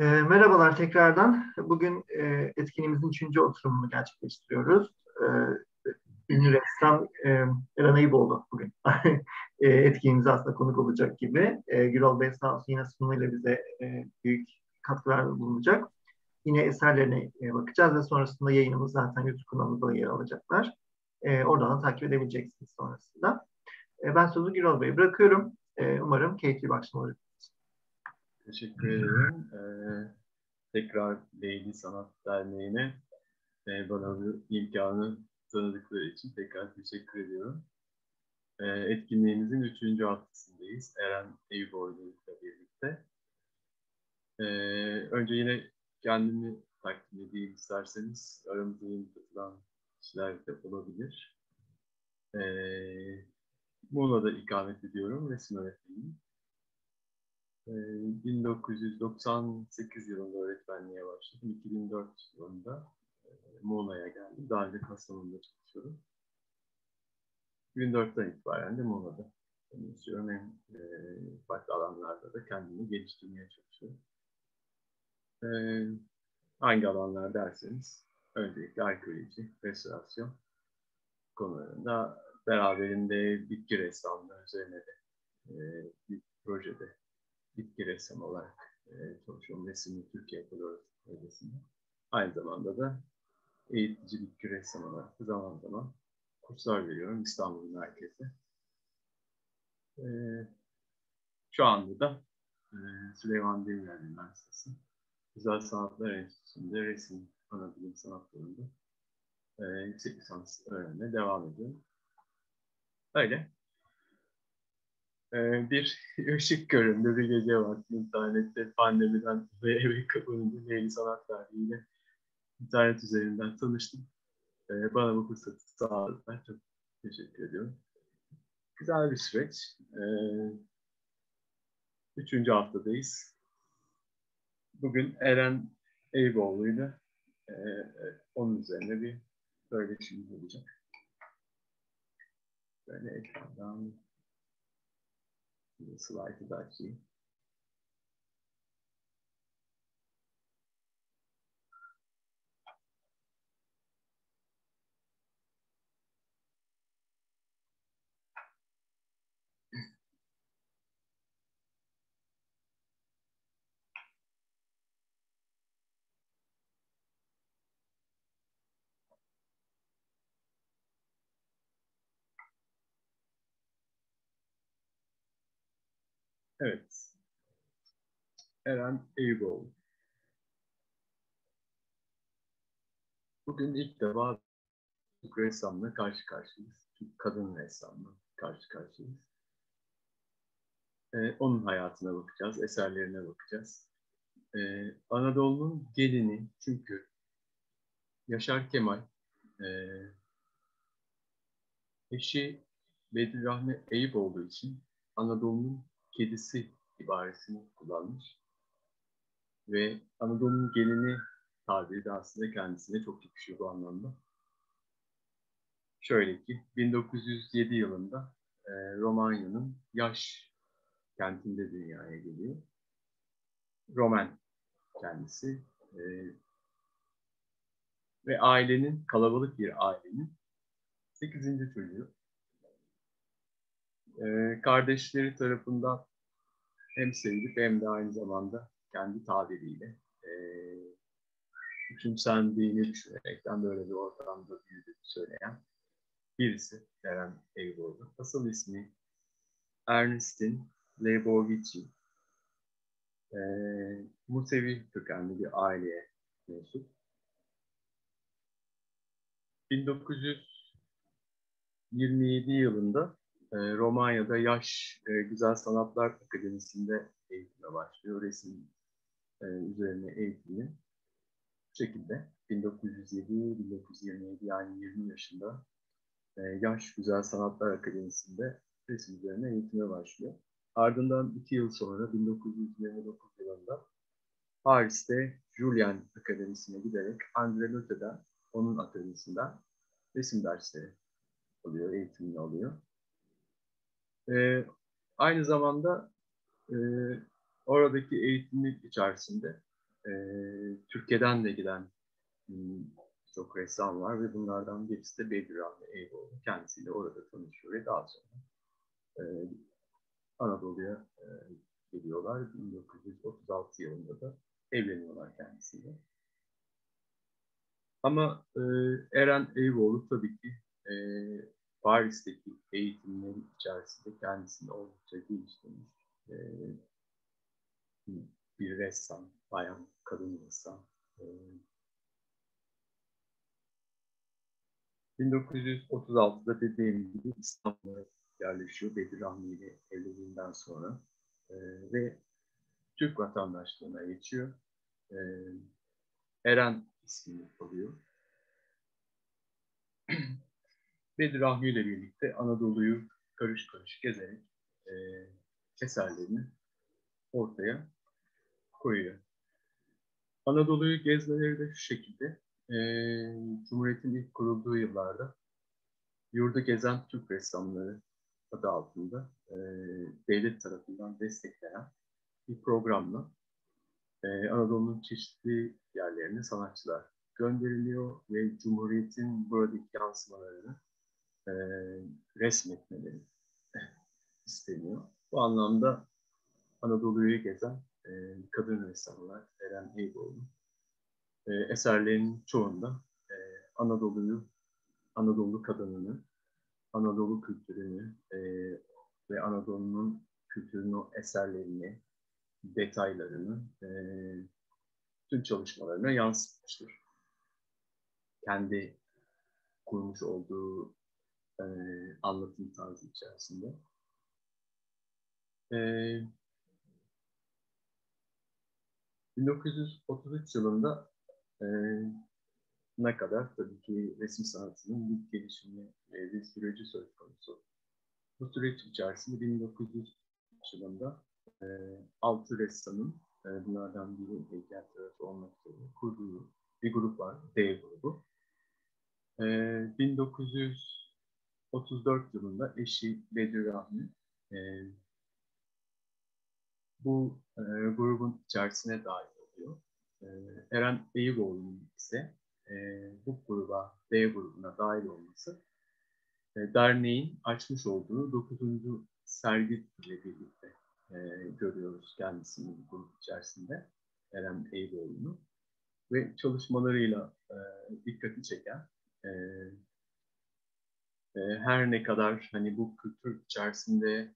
E, merhabalar tekrardan. Bugün e, etkinliğimizin üçüncü oturumunu gerçekleştiriyoruz. E, ünlü ressam e, Eren Ayıboğlu bugün e, etkinliğimize aslında konuk olacak gibi. E, Gürol Bey sağ olsun yine sunumuyla bize e, büyük katkılar bulunacak. Yine eserlerine e, bakacağız ve sonrasında yayınımız zaten YouTube kanalımızda yer alacaklar. E, oradan da takip edebileceksiniz sonrasında. E, ben sözü Gürol Bey'e bırakıyorum. E, umarım keyifli bir akşam olur. Teşekkür ederim. Ee, tekrar Leyli Sanat Derneği'ne e, bana bu imkanı tanıdıkları için tekrar teşekkür ediyorum. E, etkinliğimizin üçüncü haftasındayız. Eren Eyüboğlu ile birlikte. E, önce yine kendimi takdim edeyim isterseniz. Aramızda yeni katılan kişiler de olabilir. E, Muğla'da ikamet ediyorum. Resim öğretmeniyim. 1998 yılında öğretmenliğe başladım. 2004 yılında Muğla'ya geldim. Daha önce Kastamonu'da çalışıyordum. 2004'ten itibaren de Muğla'da. Hem e, farklı alanlarda da kendimi geliştirmeye çalışıyorum. E, hangi alanlar derseniz öncelikle arkeoloji, restorasyon konularında beraberinde bitki ressamlığı üzerine de e, bir projede bitki ressam olarak e, çalışıyorum. Resimli Türkiye Projesi'nde. Aynı zamanda da eğitici bitki ressam olarak zaman zaman kurslar veriyorum İstanbul merkezi. E, şu anda da e, Süleyman Demirel Üniversitesi Güzel Sanatlar Enstitüsü'nde resim ana bilim sanatlarında e, yüksek lisans öğrenmeye devam ediyorum. Öyle. Ee, bir ışık göründü bir gece vakti internette pandemiden ve eve kapanınca Neyli Sanat Derneği'yle internet üzerinden tanıştım. Ee, bana bu fırsatı sağladılar. Çok teşekkür ediyorum. Güzel bir süreç. Ee, üçüncü haftadayız. Bugün Eren Eyüboğlu'yla e, onun üzerine bir söyleşimiz olacak. Böyle ekrandan slide'ı da açayım. Evet. Eren Eyüboğlu. Bugün ilk defa Türk ressamla karşı karşıyayız. Türk kadın ressamla karşı karşıyayız. Ee, onun hayatına bakacağız, eserlerine bakacağız. Ee, Anadolu'nun gelini çünkü Yaşar Kemal e, eşi Bedirahmi Eyüp olduğu için Anadolu'nun kedisi ibaresini kullanmış. Ve Anadolu'nun gelini tabiri de aslında kendisine çok yakışıyor bu anlamda. Şöyle ki 1907 yılında e, Romanya'nın Yaş kentinde dünyaya geliyor. Roman kendisi e, ve ailenin kalabalık bir ailenin 8. çocuğu. E, kardeşleri tarafından hem sevilip hem de aynı zamanda kendi tabiriyle e, küçümsendiğini düşünerekten böyle bir ortamda büyüdüğünü söyleyen birisi Eren Eyüboğlu. Asıl ismi Ernestin Leibovici. E, Musevi kökenli bir aileye mensup. 1927 yılında e, Romanya'da Yaş e, Güzel Sanatlar Akademisi'nde eğitime başlıyor. Resim e, üzerine eğitimi. Bu şekilde 1907-1927 yani 20 yaşında e, Yaş Güzel Sanatlar Akademisi'nde resim üzerine eğitime başlıyor. Ardından iki yıl sonra 1929 yılında Paris'te Julian Akademisi'ne giderek André Lotte'den onun atölyesinden resim dersleri alıyor, eğitimini alıyor. E, aynı zamanda e, oradaki eğitimi içerisinde e, Türkiye'den de giden hmm, çok ressam var ve bunlardan birisi de Bedirahmi Eyüboğlu. Kendisiyle orada tanışıyor ve daha sonra e, Anadolu'ya e, geliyorlar. 1936 yılında da evleniyorlar kendisiyle. Ama e, Eren Eyüboğlu tabii ki e, Paris'teki eğitimleri içerisinde kendisini oldukça geliştirmiş. E, bir ressam, bayan, kadın ressam. E, 1936'da dediğim gibi İstanbul'a yerleşiyor Bedir Rahmi ile evliliğinden sonra e, ve Türk vatandaşlığına geçiyor. E, Eren ismini alıyor. Bedir Rahmi ile birlikte Anadolu'yu karış karış gezerek e, eserlerini ortaya koyuyor. Anadolu'yu gezmeleri de şu şekilde. E, Cumhuriyet'in ilk kurulduğu yıllarda Yurdu Gezen Türk Ressamları adı altında e, devlet tarafından desteklenen bir programla e, Anadolu'nun çeşitli yerlerine sanatçılar gönderiliyor ve Cumhuriyet'in buradaki yansımalarını e, resmetmeleri isteniyor. Bu anlamda Anadolu'yu gezen e, kadın ressamlar Eren Eyüboğlu e, eserlerinin çoğunda e, Anadolu'yu, Anadolu kadınını, Anadolu kültürünü e, ve Anadolu'nun kültürünün eserlerini, detaylarını e, tüm çalışmalarına yansıtmıştır. Kendi kurmuş olduğu e, anlatım tarzı içerisinde. E, 1933 yılında e, ne kadar tabii ki resim sanatının ilk gelişimi e, bir süreci söz konusu. Bu süreç içerisinde 1933 yılında e, altı ressamın, e, bunlardan biri heykeltıraş olmak üzere kurduğu bir grup var, D grubu. E, 1934 yılında eşi Bedir Rahmi e, bu e, grubun içerisine dahil oluyor. E, Eren Eyüboğlu'nun ise e, bu gruba, D grubuna dahil olması e, derneğin açmış olduğu 9. sergi ile birlikte e, görüyoruz kendisini bu grup içerisinde Eren Eyüboğlu'nu ve çalışmalarıyla e, dikkati çeken e, e, her ne kadar hani bu kültür içerisinde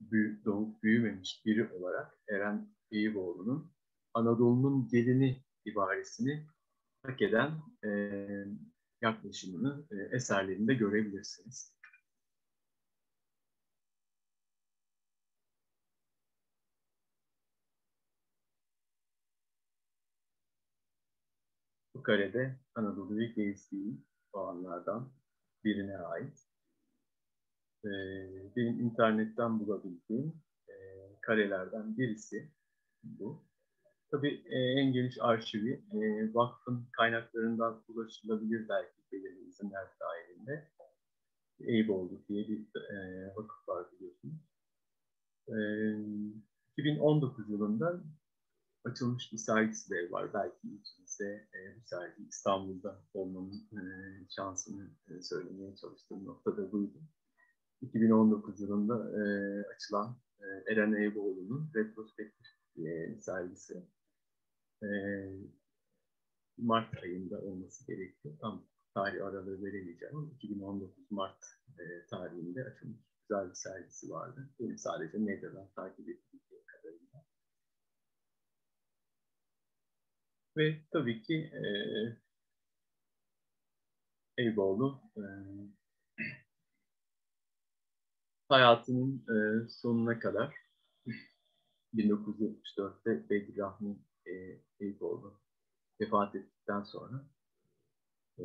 büyü, doğup büyümemiş biri olarak Eren Eyüboğlu'nun Anadolu'nun gelini ibaresini hak eden e, yaklaşımını e, eserlerinde görebilirsiniz. Bu karede Anadolu'yu gezdiği o birine ait. Ee, benim internetten bulabildiğim e, karelerden birisi bu. Tabii e, en geniş arşivi e, vakfın kaynaklarından ulaşılabilir belki belirli izinler dahilinde. Eyüboğlu diye bir e, vakıf var biliyorsunuz. E, 2019 yılında açılmış bir sergisi de var. Belki içinizde e, bu sergi İstanbul'da olmanın e, şansını e, söylemeye çalıştığım nokta da buydu. 2019 yılında e, açılan e, Eren Eyüboğlu'nun retrospektif e, sergisi e, Mart ayında olması gerekiyor. Tam tarih aralığı veremeyeceğim ama 2019 Mart e, tarihinde açılmış güzel bir sergisi vardı. Benim sadece medyadan takip ettiğim kadarıyla. Ve tabii ki e, Eyüboğlu e, hayatının e, sonuna kadar 1974'te Bedir Rahmi e, Eyüboğlu vefat ettikten sonra e,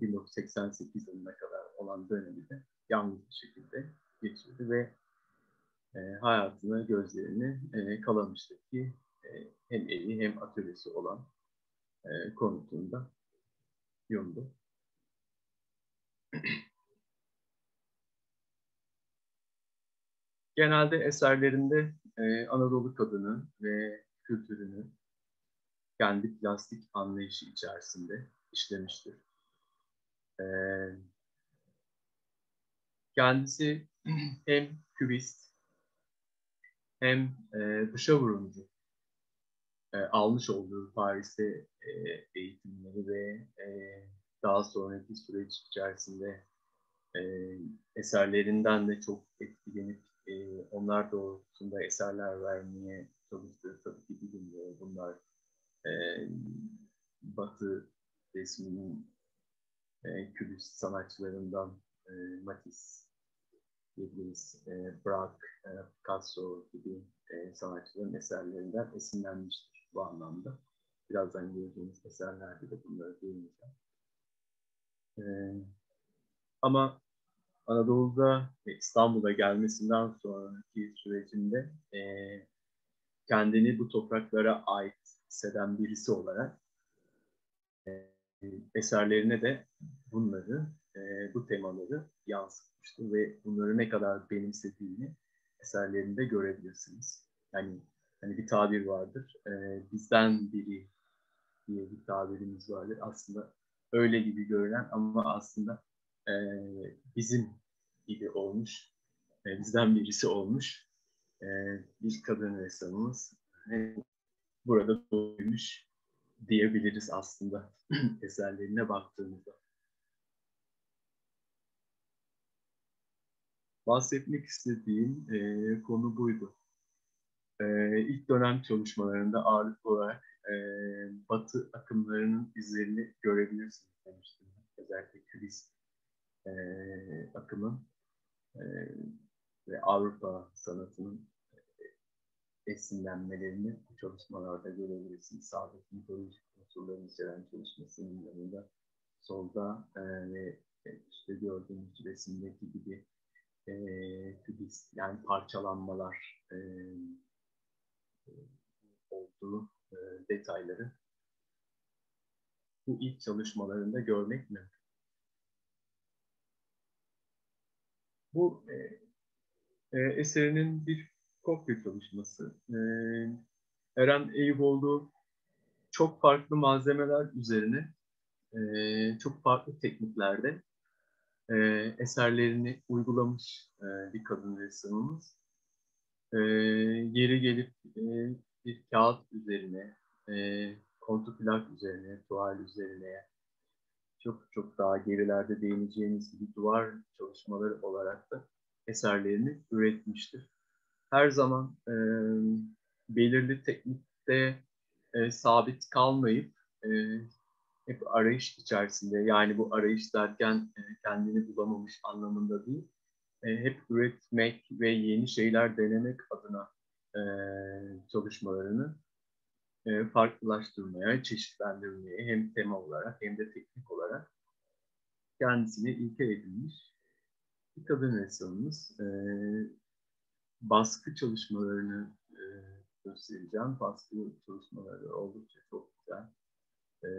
1988 yılına kadar olan dönemi de yalnız bir şekilde geçirdi ve e, hayatını, gözlerini e, Kalamış'taki e, hem evi hem atölyesi olan e, konutunda yumdu. Genelde eserlerinde e, Anadolu kadını ve kültürünü kendi plastik anlayışı içerisinde işlemiştir. E, kendisi hem kübist hem e, dışa vurumcu e, almış olduğu Paris'te e, eğitimleri ve e, daha sonraki süreç içerisinde e, eserlerinden de çok etkilenip e, onlar doğrultusunda eserler vermeye çalıştığı tabii ki bilinmiyor. Bunlar e, Batı resminin e, kübist sanatçılarından e, Matisse diyebiliriz, e, Braque, e, Picasso gibi e, sanatçıların eserlerinden esinlenmiştir bu anlamda. Birazdan göreceğimiz eserlerde de bunları değineceğim. E, ama Anadolu'da ve İstanbul'a gelmesinden sonraki sürecinde e, kendini bu topraklara ait hisseden birisi olarak e, eserlerine de bunları, e, bu temaları yansıtmıştır ve bunları ne kadar benimsediğini eserlerinde görebilirsiniz. Yani hani bir tabir vardır, e, bizden biri diye bir tabirimiz vardır. Aslında öyle gibi görünen ama aslında e, bizim gibi olmuş, e, bizden birisi olmuş e, bir kadın ressamımız e, burada doğmuş diyebiliriz aslında eserlerine baktığımızda. Bahsetmek istediğim e, konu buydu. E, ilk dönem çalışmalarında ağırlıklı olarak e, Batı akımlarının izlerini görebilirsiniz demiştim. Özellikle kübist e, akımın e, ve Avrupa sanatının esinlenmelerini bu çalışmalarda görebilirsiniz. Sağdaki mitolojik unsurları içeren çalışmasının yanında solda e, ve işte gördüğünüz resimdeki gibi e, kübist yani parçalanmalar e, olduğu e, detayları bu ilk çalışmalarında görmek mümkün. Bu e, e, eserinin bir kopya çalışması. E, Eren Eyüboğlu çok farklı malzemeler üzerine e, çok farklı tekniklerde e, eserlerini uygulamış e, bir kadın ressamımız. E, geri gelip e, bir kağıt üzerine, e, kontuplak üzerine, tuval üzerine, çok çok daha gerilerde değineceğimiz gibi duvar çalışmaları olarak da eserlerini üretmiştir. Her zaman e, belirli teknikte e, sabit kalmayıp e, hep arayış içerisinde yani bu arayış derken e, kendini bulamamış anlamında değil e, hep üretmek ve yeni şeyler denemek adına e, çalışmalarını e, farklılaştırmaya, çeşitlendirmeye hem tema olarak hem de teknik olarak kendisine ilke edilmiş bir kadın ressamımız. E, baskı çalışmalarını e, göstereceğim. Baskı çalışmaları oldukça çok güzel. E,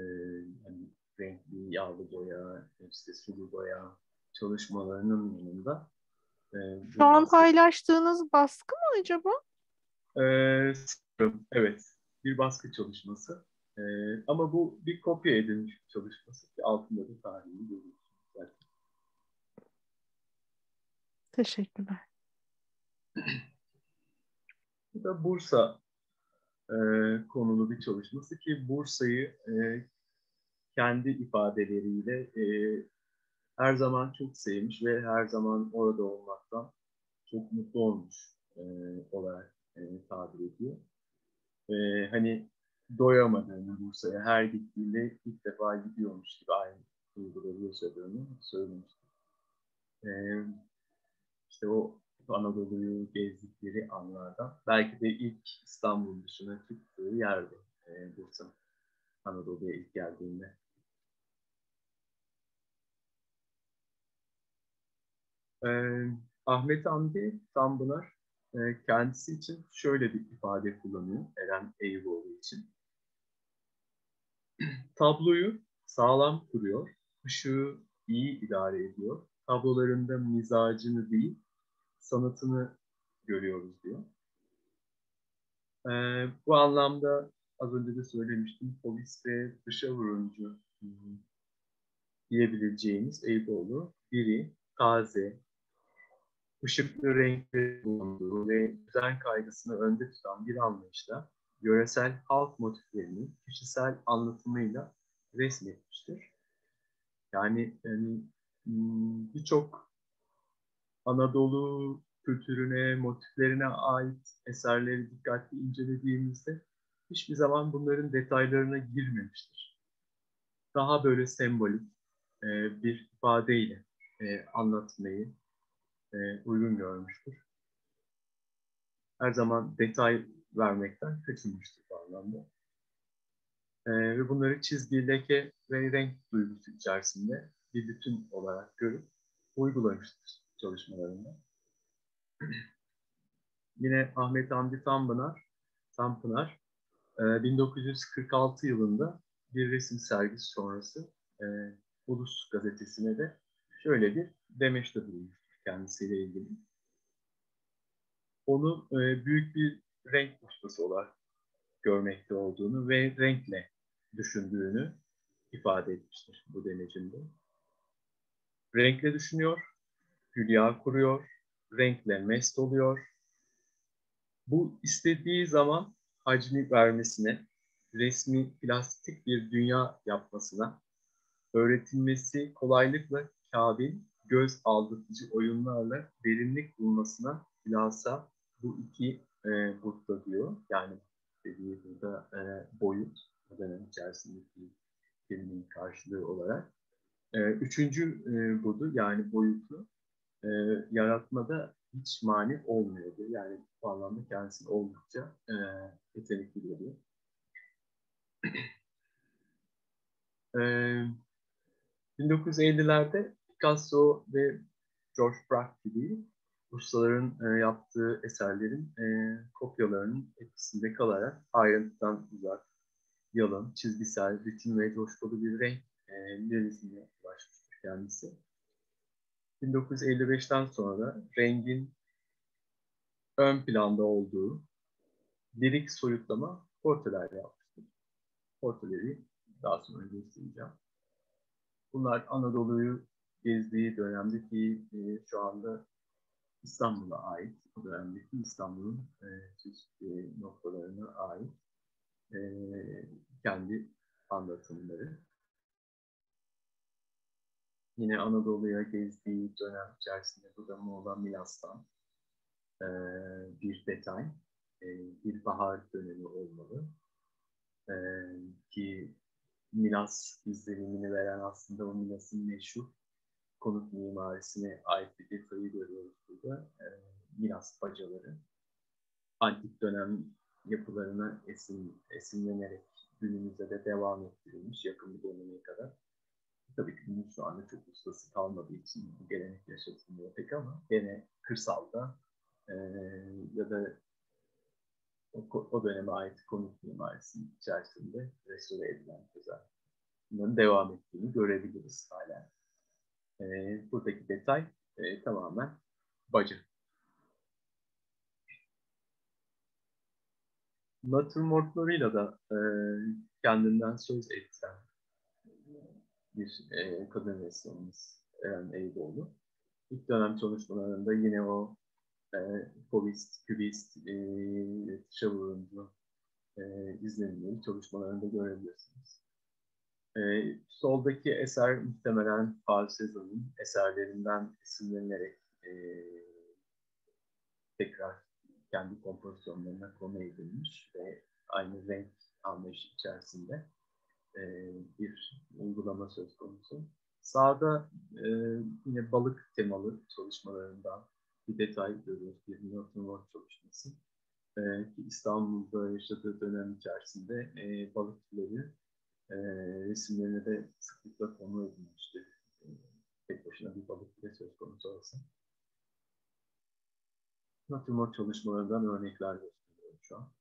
hani renkli yağlı boya, işte sulu boya çalışmalarının yanında. E, Şu an baskı... paylaştığınız baskı mı acaba? E, evet bir baskı çalışması. E, ama bu bir kopya edilmiş bir çalışması. Altında da tarihini görüyorsunuz. Teşekkürler. Bu da Bursa e, konulu bir çalışması ki Bursa'yı e, kendi ifadeleriyle e, her zaman çok sevmiş ve her zaman orada olmaktan çok mutlu olmuş e, olarak e, tabir ediyor e, hani doyamadığını Bursa'ya her gittiğinde ilk defa gidiyormuş gibi aynı duyguları yaşadığını söylemişti. E, işte o Anadolu'yu gezdikleri anlarda belki de ilk İstanbul dışına çıktığı yerde e, Bursa Anadolu'ya ilk geldiğinde. Ee, Ahmet Hamdi Tanpınar e, kendisi için şöyle bir ifade kullanıyor Eren Eyüboğlu için. Tabloyu sağlam kuruyor, ışığı iyi idare ediyor. Tablolarında mizacını değil, sanatını görüyoruz diyor. Ee, bu anlamda az önce de söylemiştim polis ve dışa vuruncu hmm, diyebileceğimiz Eyüboğlu biri taze, ışıklı renkli bulunduğu ve düzen kaygısını önde tutan bir anlayışla yöresel halk motiflerini kişisel anlatımıyla resmetmiştir. Yani, yani hmm, birçok Anadolu kültürüne, motiflerine ait eserleri dikkatli incelediğimizde hiçbir zaman bunların detaylarına girmemiştir. Daha böyle sembolik e, bir ifadeyle e, anlatmayı e, uygun görmüştür. Her zaman detay vermekten kaçınmıştır bu anlamda. E, ve bunları çizgi, leke ve renk duygusu içerisinde bir bütün olarak görüp uygulamıştır çalışmalarında. Yine Ahmet Hamdi Tanpınar, Tanpınar 1946 yılında bir resim sergisi sonrası e, Ulus gazetesine de şöyle bir demeçte bulunmuştur kendisiyle ilgili. Onu e, büyük bir renk ustası olarak görmekte olduğunu ve renkle düşündüğünü ifade etmiştir bu demecinde. Renkle düşünüyor, hülya kuruyor, renkle mest oluyor. Bu istediği zaman hacmi vermesine, resmi plastik bir dünya yapmasına, öğretilmesi kolaylıkla kabil, göz aldatıcı oyunlarla derinlik bulmasına bilhassa bu iki e, burada diyor. Yani dediği burada e, boyut, bu dönem içerisindeki kelimenin karşılığı olarak. E, üçüncü e, budu yani boyutu e, yaratmada hiç mani olmuyordu. Yani bu anlamda kendisini oldukça e, yetenekli görüyor. e, 1950'lerde Picasso ve George Braque gibi ustaların e, yaptığı eserlerin e, kopyalarının etkisinde kalarak ayrıntıdan uzak, yalın, çizgisel, ritim ve coşkulu bir renk e, lirizmine ulaşmıştır kendisi. 1955'ten sonra rengin ön planda olduğu lirik soyutlama portreler yapmıştır. Portreleri daha sonra göstereceğim. Bunlar Anadolu'yu gezdiği dönemdeki e, şu anda İstanbul'a ait, o dönemdeki İstanbul'un e, çeşitli noktalarına ait e, kendi anlatımları. Yine Anadolu'ya gezdiği dönem içerisinde bu da Muğla Milas'tan e, bir detay, e, bir bahar dönemi olmalı. E, ki Milas izlenimini veren aslında o Milas'ın meşhur konut mimarisine ait bir detayı görüyoruz burada. E, Milas bacaları. Antik dönem yapılarına esin, esinlenerek günümüzde de devam ettirilmiş yakın bir döneme kadar. Tabii ki bunun şu anda çok ustası kalmadığı için bu gelenek yaşatılmıyor pek ama gene kırsalda e, ya da o, o döneme ait konut mimarisinin içerisinde restore edilen güzel. Bunların devam ettiğini görebiliriz hala. E, buradaki detay e, tamamen baca. Natürmortlarıyla da e, kendinden söz etsen bir e, kadın ressamımız Eren Eyüboğlu. İlk dönem çalışmalarında yine o e, povist, kübist, e, şavuruncu e, izlenimleri çalışmalarında görebilirsiniz. E, soldaki eser muhtemelen Paul Cézanne'ın eserlerinden esinlenerek e, tekrar kendi kompozisyonlarına konu edilmiş ve aynı renk anlayışı içerisinde e, bir uygulama söz konusu. Sağda e, yine balık temalı çalışmalarından bir detay görüyoruz. Bir Northern çalışması. E, İstanbul'da yaşadığı dönem içerisinde e, balıkçıları e, resimlerine de sıklıkla konu edilmişti. E, tek başına bir balık bile söz konusu olsa. Natürmort çalışmalarından örnekler gösteriyorum şu an.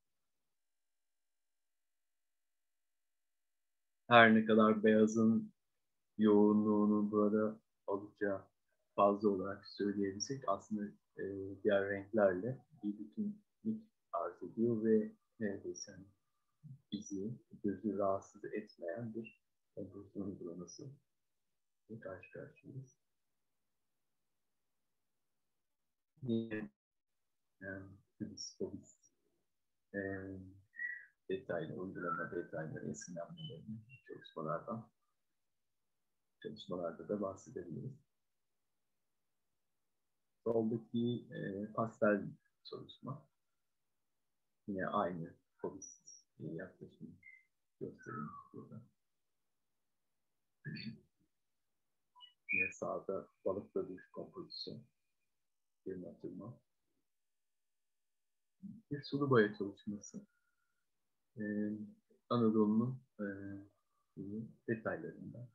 her ne kadar beyazın yoğunluğunu burada oldukça fazla olarak söyleyebilsek aslında e, diğer renklerle bir bütünlük arz ediyor ve neredeyse hani biz temizliği, gözü rahatsız etmeyen bir kompozisyon uygulaması karşı karşıyayız. Yine fobis, e, detaylı uygulama detayları esinlenmelerini çalışmalardan çalışmalarda da bahsedebiliriz. Soldaki e, pastel çalışma yine aynı fobis yaklaşım gösterilmiş burada. Yine sağda balıkla bir kompozisyon, bir matırma. Bir sulu boya çalışması. Ee, Anadolu'nun e, detaylarında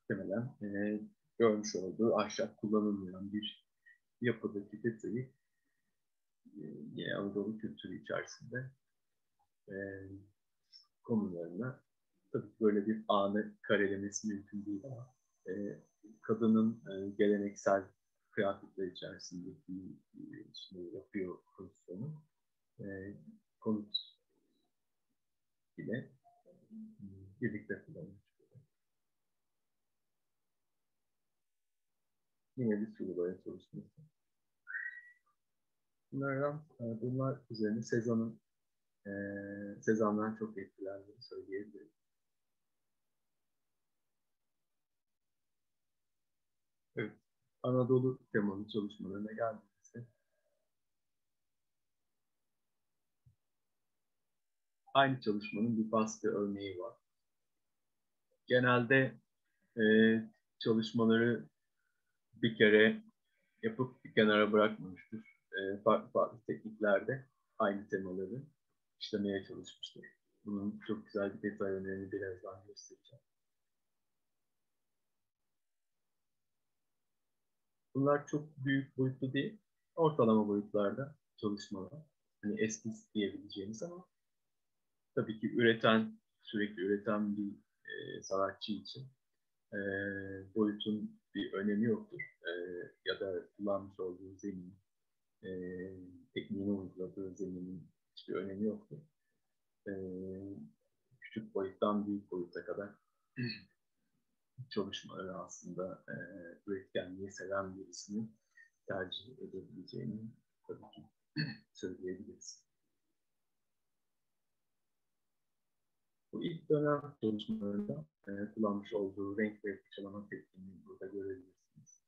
muhtemelen e, görmüş olduğu ahşap kullanılmayan bir yapıdaki detayı e, Anadolu kültürü içerisinde e, konularına tabii böyle bir anı karelemesi mümkün değil ama e, kadının e, geleneksel kıyafetler içerisindeki e, şimdi yapıyor pozisyonu e, konut ile birlikte kullanılmış. Yine bir sürü böyle çalışması. Bunlardan, e, bunlar üzerine Sezan'ın e, Sezan'dan çok etkilendiğini söyleyebilirim. Evet, Anadolu temalı çalışmalarına geldiğimizde aynı çalışmanın bir baskı örneği var. Genelde e, çalışmaları bir kere yapıp bir kenara bırakmamıştır. E, farklı farklı tekniklerde aynı temaları işlemeye çalışmıştır. Bunun çok güzel bir detay örneğini birazdan göstereceğim. Bunlar çok büyük boyutlu değil, ortalama boyutlarda çalışmalar. Hani eskiz diyebileceğimiz ama tabii ki üreten, sürekli üreten bir e, sanatçı için e, boyutun bir önemi yoktur. E, ya da kullanmış olduğu zemin, e, tekniğini uyguladığı zeminin hiçbir önemi yoktur. E, küçük boyuttan büyük boyuta kadar çalışmaları aslında e, üretkenliği seven birisinin tercih edebileceğini tabii ki söyleyebiliriz. Bu ilk dönem çalışmalarında e, kullanmış olduğu renk ve fırçalama tekniğini burada görebilirsiniz.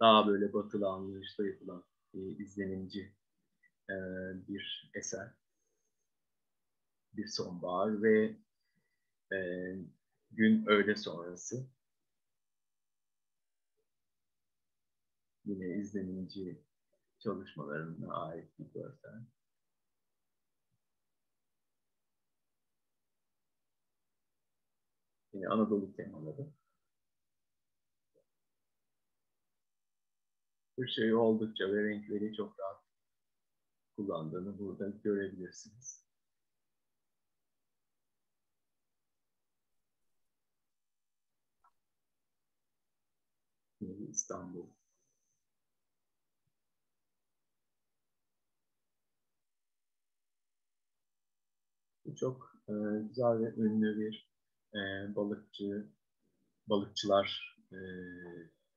Daha böyle batılı anlayışla yapılan e, izlenimci e, bir eser. Bir sonbahar ve e, gün öğle sonrası yine izlenimci çalışmalarına ait bir görsel. Yine Anadolu temaları. Bir şey oldukça ve renkleri çok rahat kullandığını burada görebilirsiniz. İstanbul. Bu çok e, güzel ve ünlü bir e, balıkçı, balıkçılar e,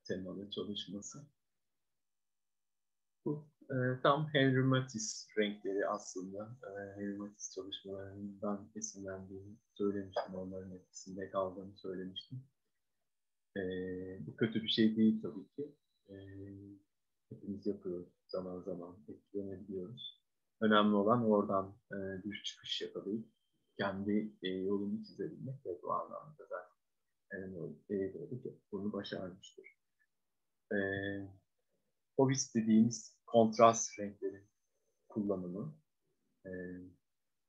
temalı çalışması. E, tam Henry Matisse renkleri aslında. E, Henry Matisse çalışmalarından esinlendiğini söylemiştim. Onların etkisinde kaldığını söylemiştim. E, bu kötü bir şey değil tabii ki. E, hepimiz yapıyoruz zaman zaman. Etkilenebiliyoruz. Önemli olan oradan e, bir çıkış yakalayıp kendi e, yolunu çizebilmek ve bu anlamda da yani, bunu başarmıştır. E, Fobis dediğimiz kontrast renklerin kullanımı, e,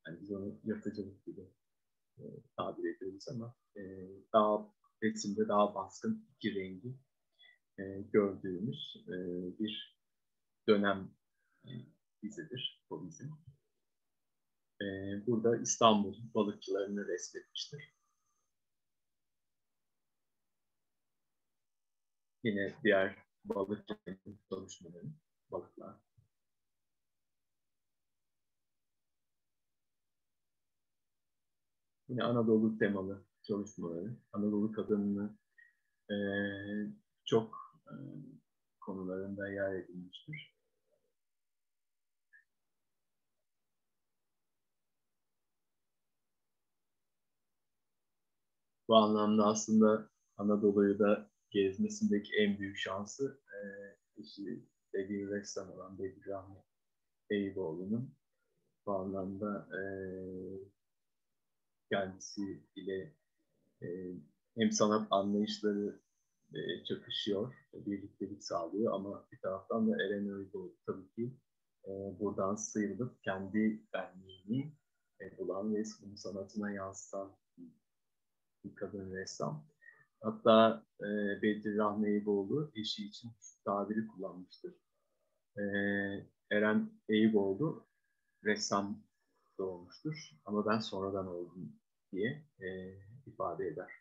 yani biz onu yırtıcılık gibi e, tabir ediyoruz ama e, daha resimde daha baskın iki rengi e, gördüğümüz e, bir dönem e, dizidir bu bizim. E, burada İstanbul balıkçılarını resmetmiştir. Yine diğer balıkçı çalışmaları, balıklar. Yine Anadolu temalı çalışmaları, Anadolu kadınını e, çok e, konularında yer edilmiştir. Bu anlamda aslında Anadolu'yu da gezmesindeki en büyük şansı e, eşi de bir ressam olan Bedir Rahmi Eyüboğlu'nun bu anlamda e, kendisi ile e, hem sanat anlayışları e, çakışıyor, birliktelik sağlıyor ama bir taraftan da Eren Eyüboğlu tabii ki e, buradan sıyrılıp kendi benliğini e, bulan ve bunu sanatına yansıtan bir kadın ressam. Hatta e, Bedri Rahmi Eyüboğlu eşi için tabiri kullanmıştır. E, Eren Eyüboğlu ressam doğmuştur ama ben sonradan oldum diye e, ifade eder.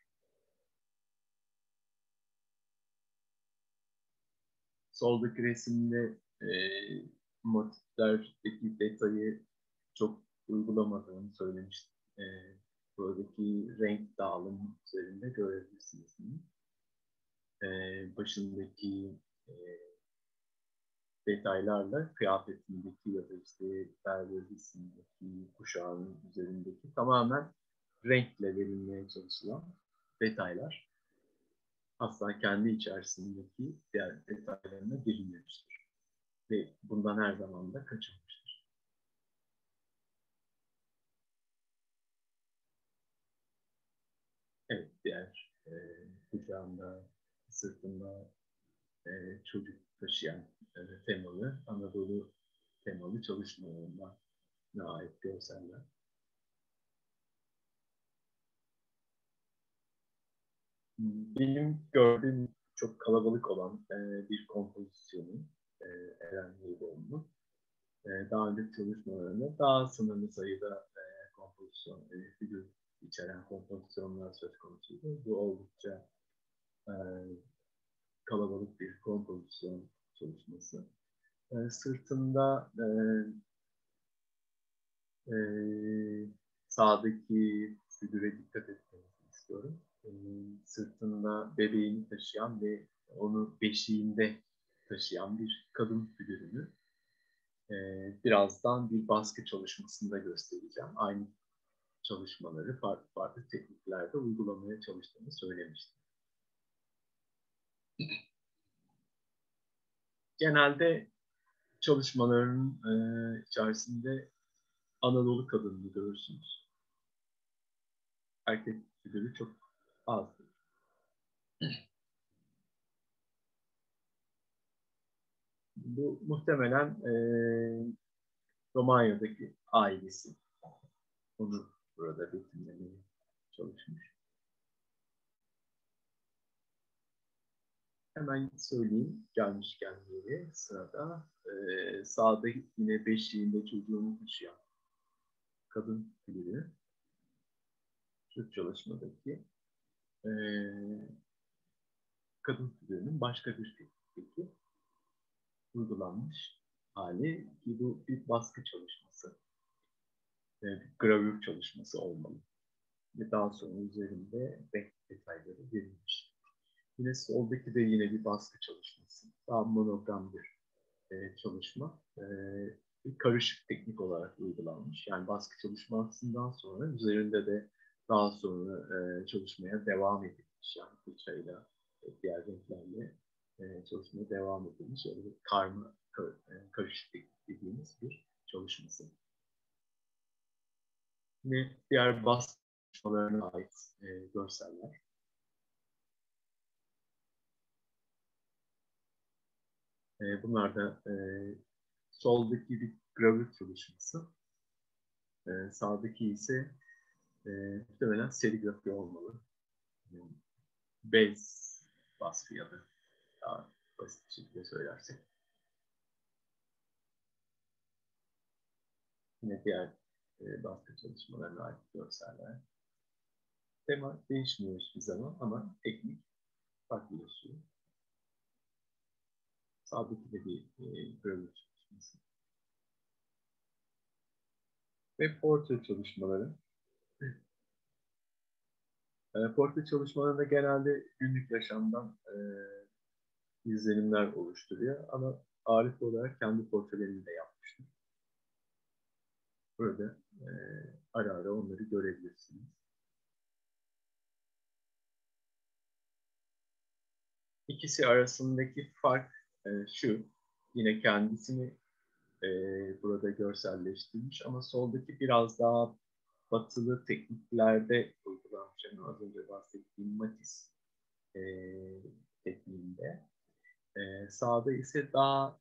Soldaki resimde e, motiflerdeki detayı çok uygulamadığını söylemiştim. E, buradaki renk dağılımı üzerinde görebilirsiniz. E, başındaki e, detaylarla kıyafetindeki ya da işte perdelisindeki kuşağının üzerindeki tamamen renkle verilmeye çalışılan detaylar asla kendi içerisindeki diğer detaylarına girilmemiştir. Ve bundan her zaman da kaçınmıştır. Evet, diğer e, kucağında, sırtında e, çocuk taşıyan e, temalı, Anadolu temalı çalışmalarına ait görseller. Benim gördüğüm çok kalabalık olan e, bir kompozisyonu e, Eren Yıldoğlu'nun e, daha önce çalışmalarında daha sınırlı sayıda e, kompozisyon, figür içeren kompozisyonlar söz konusuydu. Bu oldukça e, kalabalık bir kompozisyon çalışması. E, sırtında e, e, sağdaki figüre dikkat etmenizi istiyorum. E, sırtında bebeğini taşıyan ve onu beşiğinde taşıyan bir kadın figürünü e, birazdan bir baskı çalışmasında göstereceğim. Aynı çalışmaları farklı farklı tekniklerde uygulamaya çalıştığını söylemiştim. Genelde çalışmaların e, içerisinde Anadolu kadınını görürsünüz. Erkek figürü çok azdır. Bu muhtemelen e, Romanya'daki ailesi. Onu burada betimlemeye çalışmış. Hemen söyleyeyim gelmişken yeri sırada e, sağda yine beşiğinde çocuğunu taşıyan kadın figürü şu çalışmadaki e, kadın figürünün başka bir teknikteki uygulanmış hali ki bu bir baskı çalışması, e, bir gravür çalışması olmalı. Ve daha sonra üzerinde detayları verilmiş. Yine soldaki de yine bir baskı çalışması. Daha monogram bir e, çalışma. E, bir karışık teknik olarak uygulanmış. Yani baskı çalışmasından sonra üzerinde de daha sonra e, çalışmaya devam edilmiş. Yani fırçayla, e, diğer renklerle e, çalışmaya devam edilmiş. Öyle bir karma, kar, e, karışık teknik dediğimiz bir çalışması. Yine diğer baskı çalışmalarına ait e, görseller. E, bunlar da e, soldaki bir gravür çalışması. E, sağdaki ise e, muhtemelen serigrafi olmalı. Yani bez baskı ya da daha basit bir şekilde söylersek. Yine diğer e, baskı çalışmalarına ait görseller. Tema değişmiyor hiçbir zaman ama teknik farklılaşıyor. Sağdaki de bir e, gravür çalışması. Ve portre çalışmaları E, portre çalışmalarında genelde günlük yaşamdan e, izlenimler oluşturuyor ama Arif olarak kendi portrelerini de yapmıştım. Burada e, ara ara onları görebilirsiniz. İkisi arasındaki fark e, şu, yine kendisini e, burada görselleştirmiş ama soldaki biraz daha batılı tekniklerde uygulanmış. Yani az önce bahsettiğim Matisse e, tekniğinde. E, sağda ise daha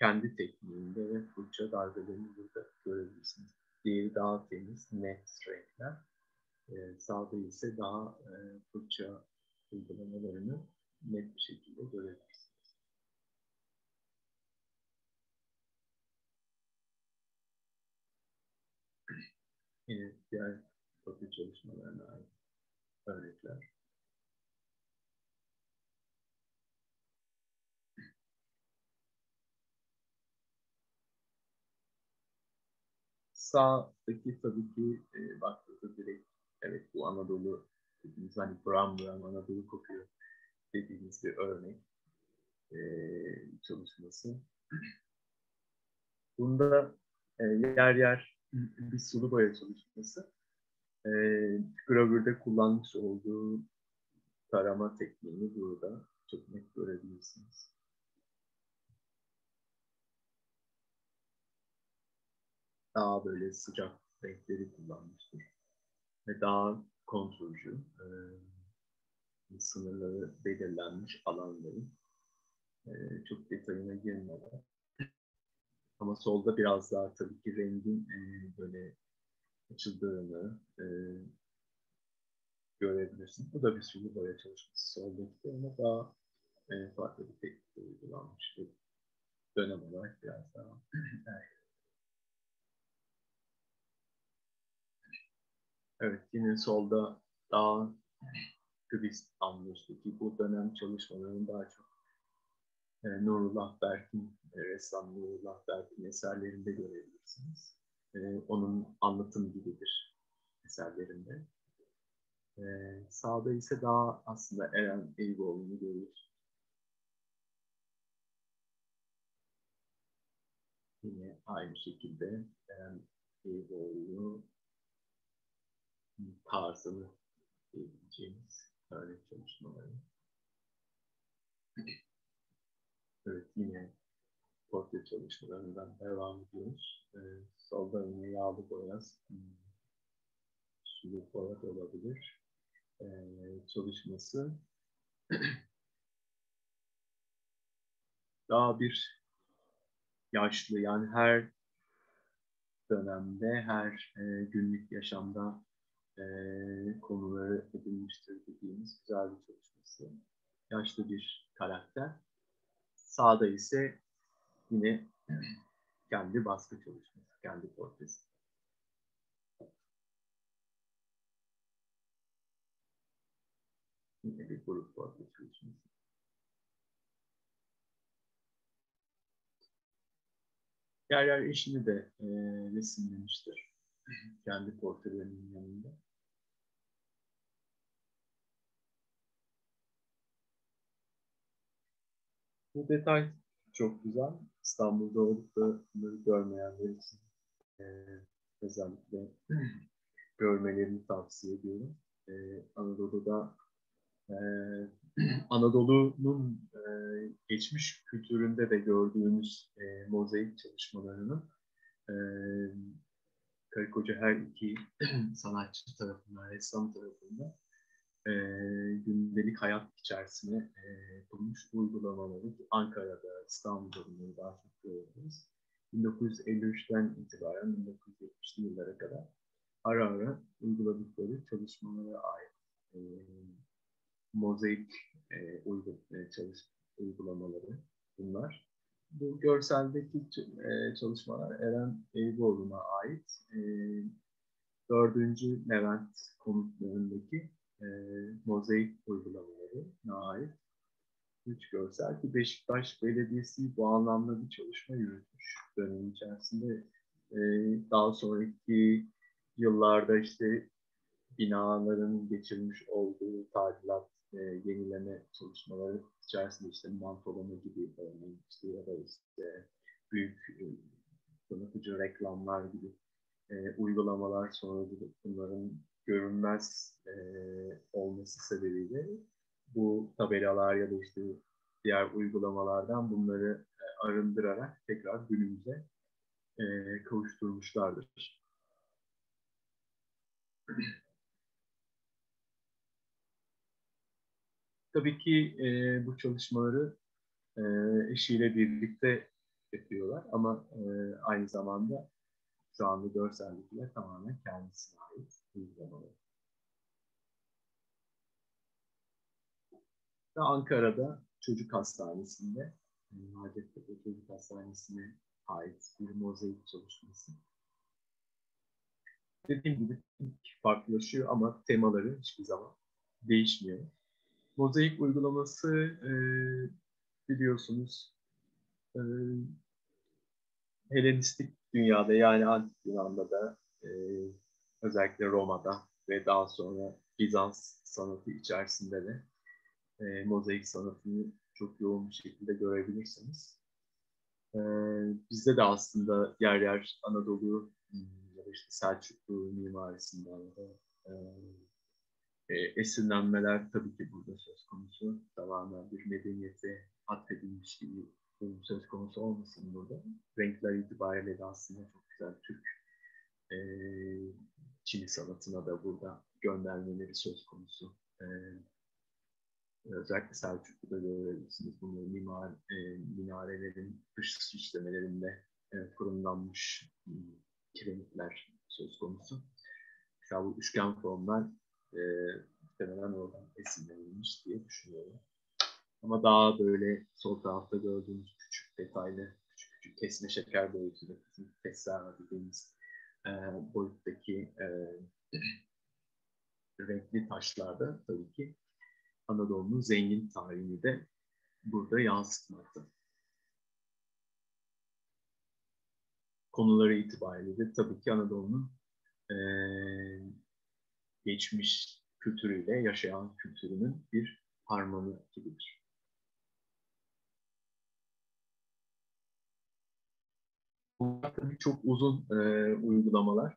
kendi tekniğinde ve fırça darbelerini burada görebilirsiniz. Diğeri daha temiz, net renkler. E, sağda ise daha e, fırça uygulamalarını net bir şekilde görebilirsiniz. Yine diğer profil çalışmalarına ait örnekler. Sağdaki tabii ki e, baktığınızda direkt evet bu Anadolu dediğimiz hani buram buram Anadolu kokuyor dediğimiz bir örnek e, çalışması. Bunda e, yer yer bir sulu boya çalışması. E, gravürde kullanmış olduğu tarama tekniğini burada çok net görebilirsiniz. Daha böyle sıcak renkleri kullanmıştır. Ve daha kontrolcü, e, sınırları belirlenmiş alanların e, çok detayına girmeden ama solda biraz daha tabii ki rengin e, böyle açıldığını e, görebilirsin. Bu da bir sulu boya çalışması soldaki ama daha e, farklı bir teknikle uygulanmış bir dönem olarak biraz daha Evet yine solda daha Krist anlayıştaki bu dönem çalışmalarının daha çok e, Nurullah Berk'in, e, ressam Nurullah Berk'in eserlerinde görebilirsiniz. E, onun anlatım gibidir eserlerinde. E, sağda ise daha aslında Eren Eyüboğlu'nu görüyoruz. Yine aynı şekilde Eren Eyüboğlu tarzını diyebileceğimiz örnek çalışmaları. Evet yine portre çalışmalarından devam ediyoruz. Ee, solda yine yağlı boyaz, hmm, sulu boya da olabilir. Ee, çalışması daha bir yaşlı yani her dönemde, her e, günlük yaşamda e, konuları edinmiştir dediğimiz güzel bir çalışması. Yaşlı bir karakter. Sağda ise yine kendi baskı çalışması, kendi portresi. Yine bir grup portre çalışması. Yer yer eşini de e, resimlemiştir. Kendi portrelerinin yanında. Bu detay çok güzel. İstanbul'da olup da bunları görmeyenler için e, özellikle görmelerini tavsiye ediyorum. E, Anadolu'da e, Anadolu'nun e, geçmiş kültüründe de gördüğümüz e, mozaik çalışmalarının e, karı koca her iki sanatçı tarafından, ressam tarafından e, gündelik hayat içerisine e, bulmuş uygulamaları Ankara'da, İstanbul'da daha çok görüyoruz. 1953'ten itibaren 1970'li yıllara kadar ara ara uyguladıkları çalışmalara ait e, mozaik e, uygul, e, çalış, uygulamaları bunlar. Bu görseldeki e, çalışmalar Eren Eyüboğlu'na ait. E, dördüncü Levent konutlarındaki e, mozaik uygulamalarına ait üç görsel ki Beşiktaş Belediyesi bu anlamda bir çalışma yürütmüş dönem içerisinde. E, daha sonraki yıllarda işte binaların geçirmiş olduğu tadilat, e, yenileme çalışmaları içerisinde işte mantolama gibi örneğin işte ya da işte büyük e, tanıtıcı reklamlar gibi e, uygulamalar sonucu bunların görünmez e, olması sebebiyle bu tabelalar ya da işte diğer uygulamalardan bunları e, arındırarak tekrar günümüze e, kavuşturmuşlardır. Tabii ki e, bu çalışmaları e, eşiyle birlikte yapıyorlar ama e, aynı zamanda şu anda görsellikler tamamen kendisine ait Ve Ankara'da çocuk hastanesinde, Hacettepe Çocuk Hastanesi'ne ait bir mozaik çalışması. Dediğim gibi farklılaşıyor ama temaları hiçbir zaman değişmiyor. Mozaik uygulaması e, biliyorsunuz e, Helenistik dünyada yani Antik Yunan'da da e, özellikle Roma'da ve daha sonra Bizans sanatı içerisinde de e, mozaik sanatını çok yoğun bir şekilde görebilirsiniz. E, bizde de aslında yer yer Anadolu ya da işte Selçuklu mimarisinden de e, e, esinlenmeler tabii ki burada söz konusu. Tamamen bir medeniyete atfedilmiş gibi söz konusu olmasın burada. Renkler itibariyle de aslında çok güzel Türk e, Çin'i sanatına da burada göndermeleri söz konusu. E, özellikle Selçuklu'da görebilirsiniz bunu mimar, e, minarelerin dış süslemelerinde e, fırınlanmış e, kiremitler söz konusu. Mesela bu üçgen formlar e, muhtemelen oradan esinlenilmiş diye düşünüyorum. Ama daha böyle sol tarafta gördüğünüz küçük detaylı, küçük küçük kesme şeker boyutunda tesla dediğimiz e, boyuttaki e, renkli taşlarda tabii ki Anadolu'nun zengin tarihini de burada yansıtmakta. Konuları itibariyle de tabii ki Anadolu'nun e, geçmiş kültürüyle yaşayan kültürünün bir harmanı gibidir. Bunlar tabii çok uzun e, uygulamalar.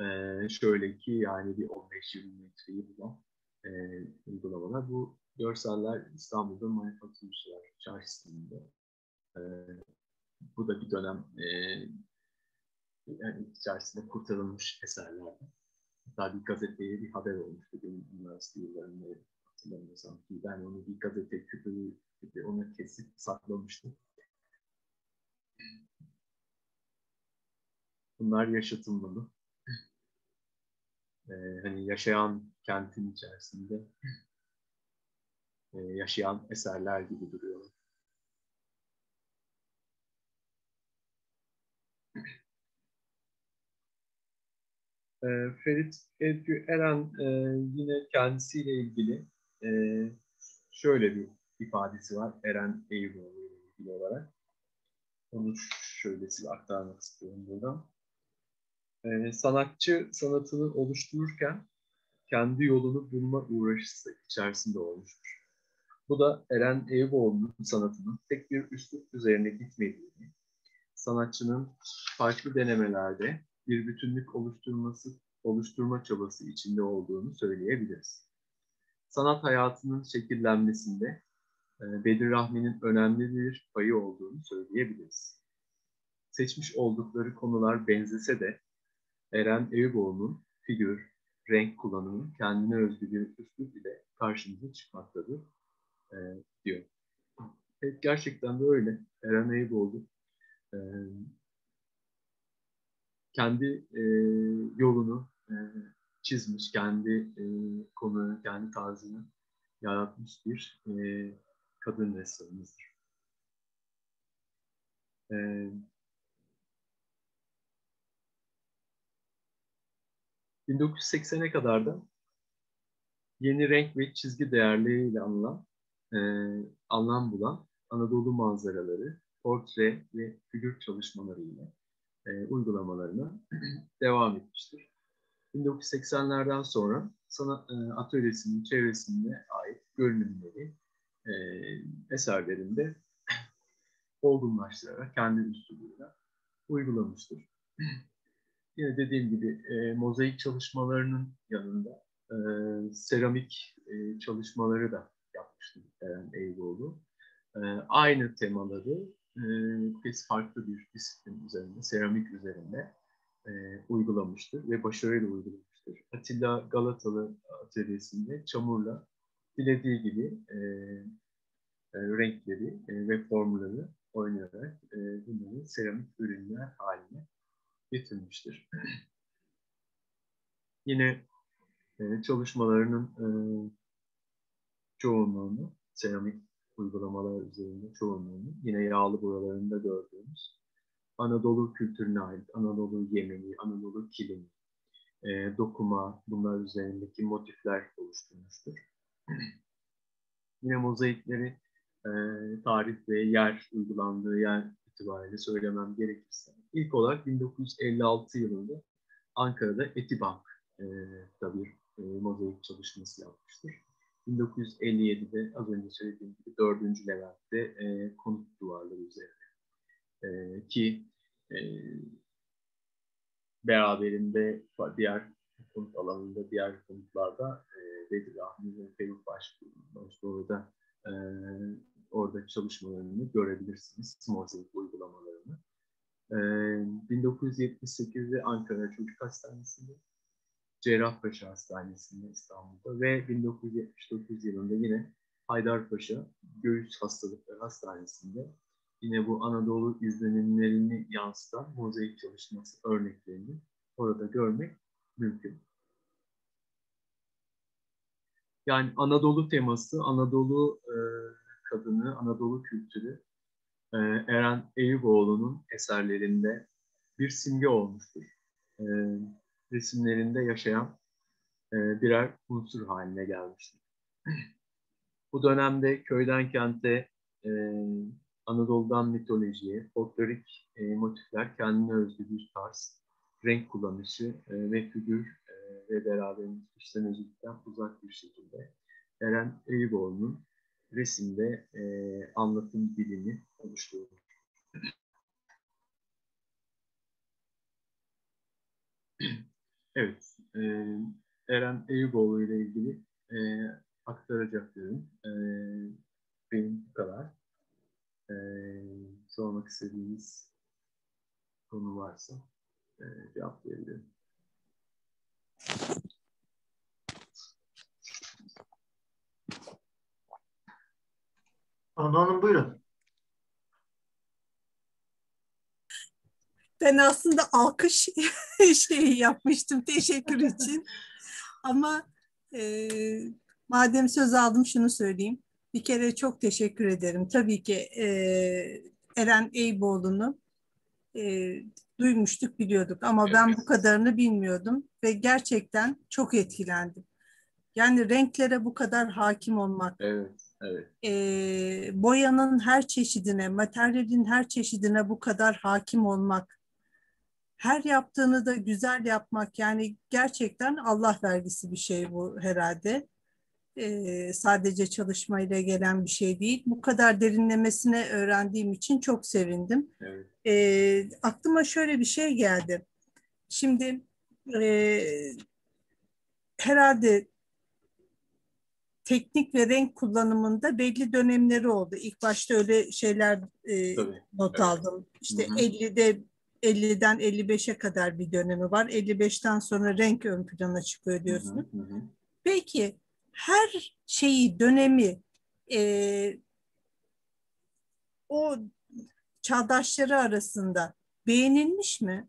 E, şöyle ki yani bir 15-20 metreyi bulan e, uygulamalar. Bu görseller İstanbul'da Manifaturcular Çarşısı'nda. E, bu da bir dönem e, yani içerisinde kurtarılmış eserlerden. Hatta bir gazeteye bir haber olmuştu benim üniversite yıllarımda hatırlamıyorsam ki ben onu bir gazete küpürü onu kesip saklamıştım. Bunlar yaşatılmalı. Ee, hani yaşayan kentin içerisinde e, yaşayan eserler gibi duruyor. E, Ferit Edgü Eren e, yine kendisiyle ilgili e, şöyle bir ifadesi var Eren Eyüboğlu ile ilgili olarak. Onu şöyle size aktarmak istiyorum buradan. E, sanatçı sanatını oluştururken kendi yolunu bulma uğraşısı içerisinde olmuştur. Bu da Eren Eyüboğlu'nun sanatının tek bir üslup üzerine gitmediğini, sanatçının farklı denemelerde bir bütünlük oluşturması, oluşturma çabası içinde olduğunu söyleyebiliriz. Sanat hayatının şekillenmesinde e, Bedir Rahmi'nin önemli bir payı olduğunu söyleyebiliriz. Seçmiş oldukları konular benzese de Eren Eyüboğlu'nun figür, renk kullanımı kendine özgü bir üslup ile karşımıza çıkmaktadır e, diyor. Evet, gerçekten de öyle. Eren Eyüboğlu e, kendi e, yolunu e, çizmiş, kendi e, konunu, kendi tarzını yaratmış bir e, kadın ressamımızdır. E, ...1980'e kadar da yeni renk ve çizgi değerleriyle anılan, e, anlam bulan Anadolu manzaraları, portre ve figür çalışmalarıyla e, uygulamalarına devam etmiştir. 1980'lerden sonra sanat e, atölyesinin çevresinde ait görünümleri e, eserlerinde olgunlaştırarak kendi üslubuyla uygulamıştır. Yine dediğim gibi e, mozaik çalışmalarının yanında e, seramik e, çalışmaları da yapmıştır Eren Eyüboğlu. E, aynı temaları e, biz farklı bir disiplin üzerinde, seramik üzerinde e, uygulamıştır ve başarıyla uygulamıştır. Atilla Galatalı atölyesinde çamurla dilediği gibi e, e, renkleri e, ve formları oynayarak e, bunları seramik ürünler haline getirmiştir. Yine e, çalışmalarının e, çoğunluğunu, seramik uygulamalar üzerinde çoğunluğunu yine yağlı boyalarında gördüğümüz Anadolu kültürüne ait Anadolu yemeği, Anadolu kilimi, e, dokuma bunlar üzerindeki motifler oluşturmuştur. Yine mozaikleri e, tarih ve yer uygulandığı yer itibariyle söylemem gerekirse. İlk olarak 1956 yılında Ankara'da Etibank'ta bir e, mozaik çalışması yapmıştır. 1957'de az önce söylediğim gibi 4. Levent'te e, konut duvarları üzerine e, ki e, beraberinde diğer konut alanında diğer konutlarda e, Bedir Rahmi ve Feruk Başbuğ'da e, orada çalışmalarını görebilirsiniz. Mozaik uygulamalarını. E, 1978'de Ankara Çocuk Hastanesi'nde Cerrahpaşa Hastanesi'nde İstanbul'da ve 1979 yılında yine Haydarpaşa Göğüs Hastalıkları Hastanesi'nde yine bu Anadolu izlenimlerini yansıtan mozaik çalışması örneklerini orada görmek mümkün. Yani Anadolu teması, Anadolu e, kadını, Anadolu kültürü e, Eren Eyüboğlu'nun eserlerinde bir simge olmuştur. E, resimlerinde yaşayan e, birer unsur haline gelmiştir. Bu dönemde köyden kente, Anadolu'dan mitolojiye, folklorik motifler kendine özgü bir tarz, renk kullanışı ve figür e, ve beraberinde işlemecilikten uzak bir şekilde Eren Eyüboğlu'nun resimde e, anlatım dilini oluşturur. Evet, e, Eren Eyüboğlu ile ilgili e, aktaracaklarım e, benim bu kadar. E, sormak istediğiniz konu varsa e, cevaplayabilirim. Banu Hanım buyurun. Ben aslında alkış şeyi yapmıştım teşekkür için. Ama e, madem söz aldım şunu söyleyeyim. Bir kere çok teşekkür ederim. Tabii ki e, Eren Eyboğlu'nu e, duymuştuk, biliyorduk ama ben bu kadarını bilmiyordum ve gerçekten çok etkilendim. Yani renklere bu kadar hakim olmak, evet, evet. E, boyanın her çeşidine, materyalin her çeşidine bu kadar hakim olmak, her yaptığını da güzel yapmak yani gerçekten Allah vergisi bir şey bu herhalde. Ee, sadece çalışmayla gelen bir şey değil. Bu kadar derinlemesine öğrendiğim için çok sevindim. Evet. Ee, aklıma şöyle bir şey geldi. Şimdi e, herhalde teknik ve renk kullanımında belli dönemleri oldu. İlk başta öyle şeyler e, not evet. aldım. İşte Hı -hı. 50'de 50'den 55'e kadar bir dönemi var. 55'ten sonra renk ön plana çıkıyor diyorsun. Hı hı. Peki her şeyi dönemi e, o çağdaşları arasında beğenilmiş mi?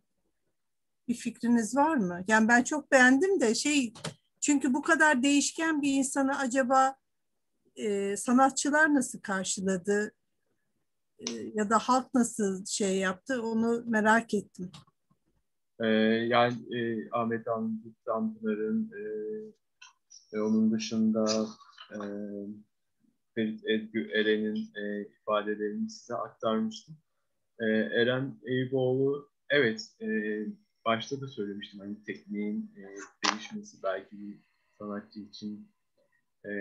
Bir fikriniz var mı? Yani ben çok beğendim de şey çünkü bu kadar değişken bir insanı acaba e, sanatçılar nasıl karşıladı? E, ya da halk nasıl şey yaptı onu merak ettim. Ee, yani e, Ahmet Hamdi Tanpınar'ın e, ve onun dışında e, Ferit Edgü Eren'in e, ifadelerini size aktarmıştım. E, Eren Eyüboğlu evet e, başta da söylemiştim hani tekniğin e, olması belki bir sanatçı için e,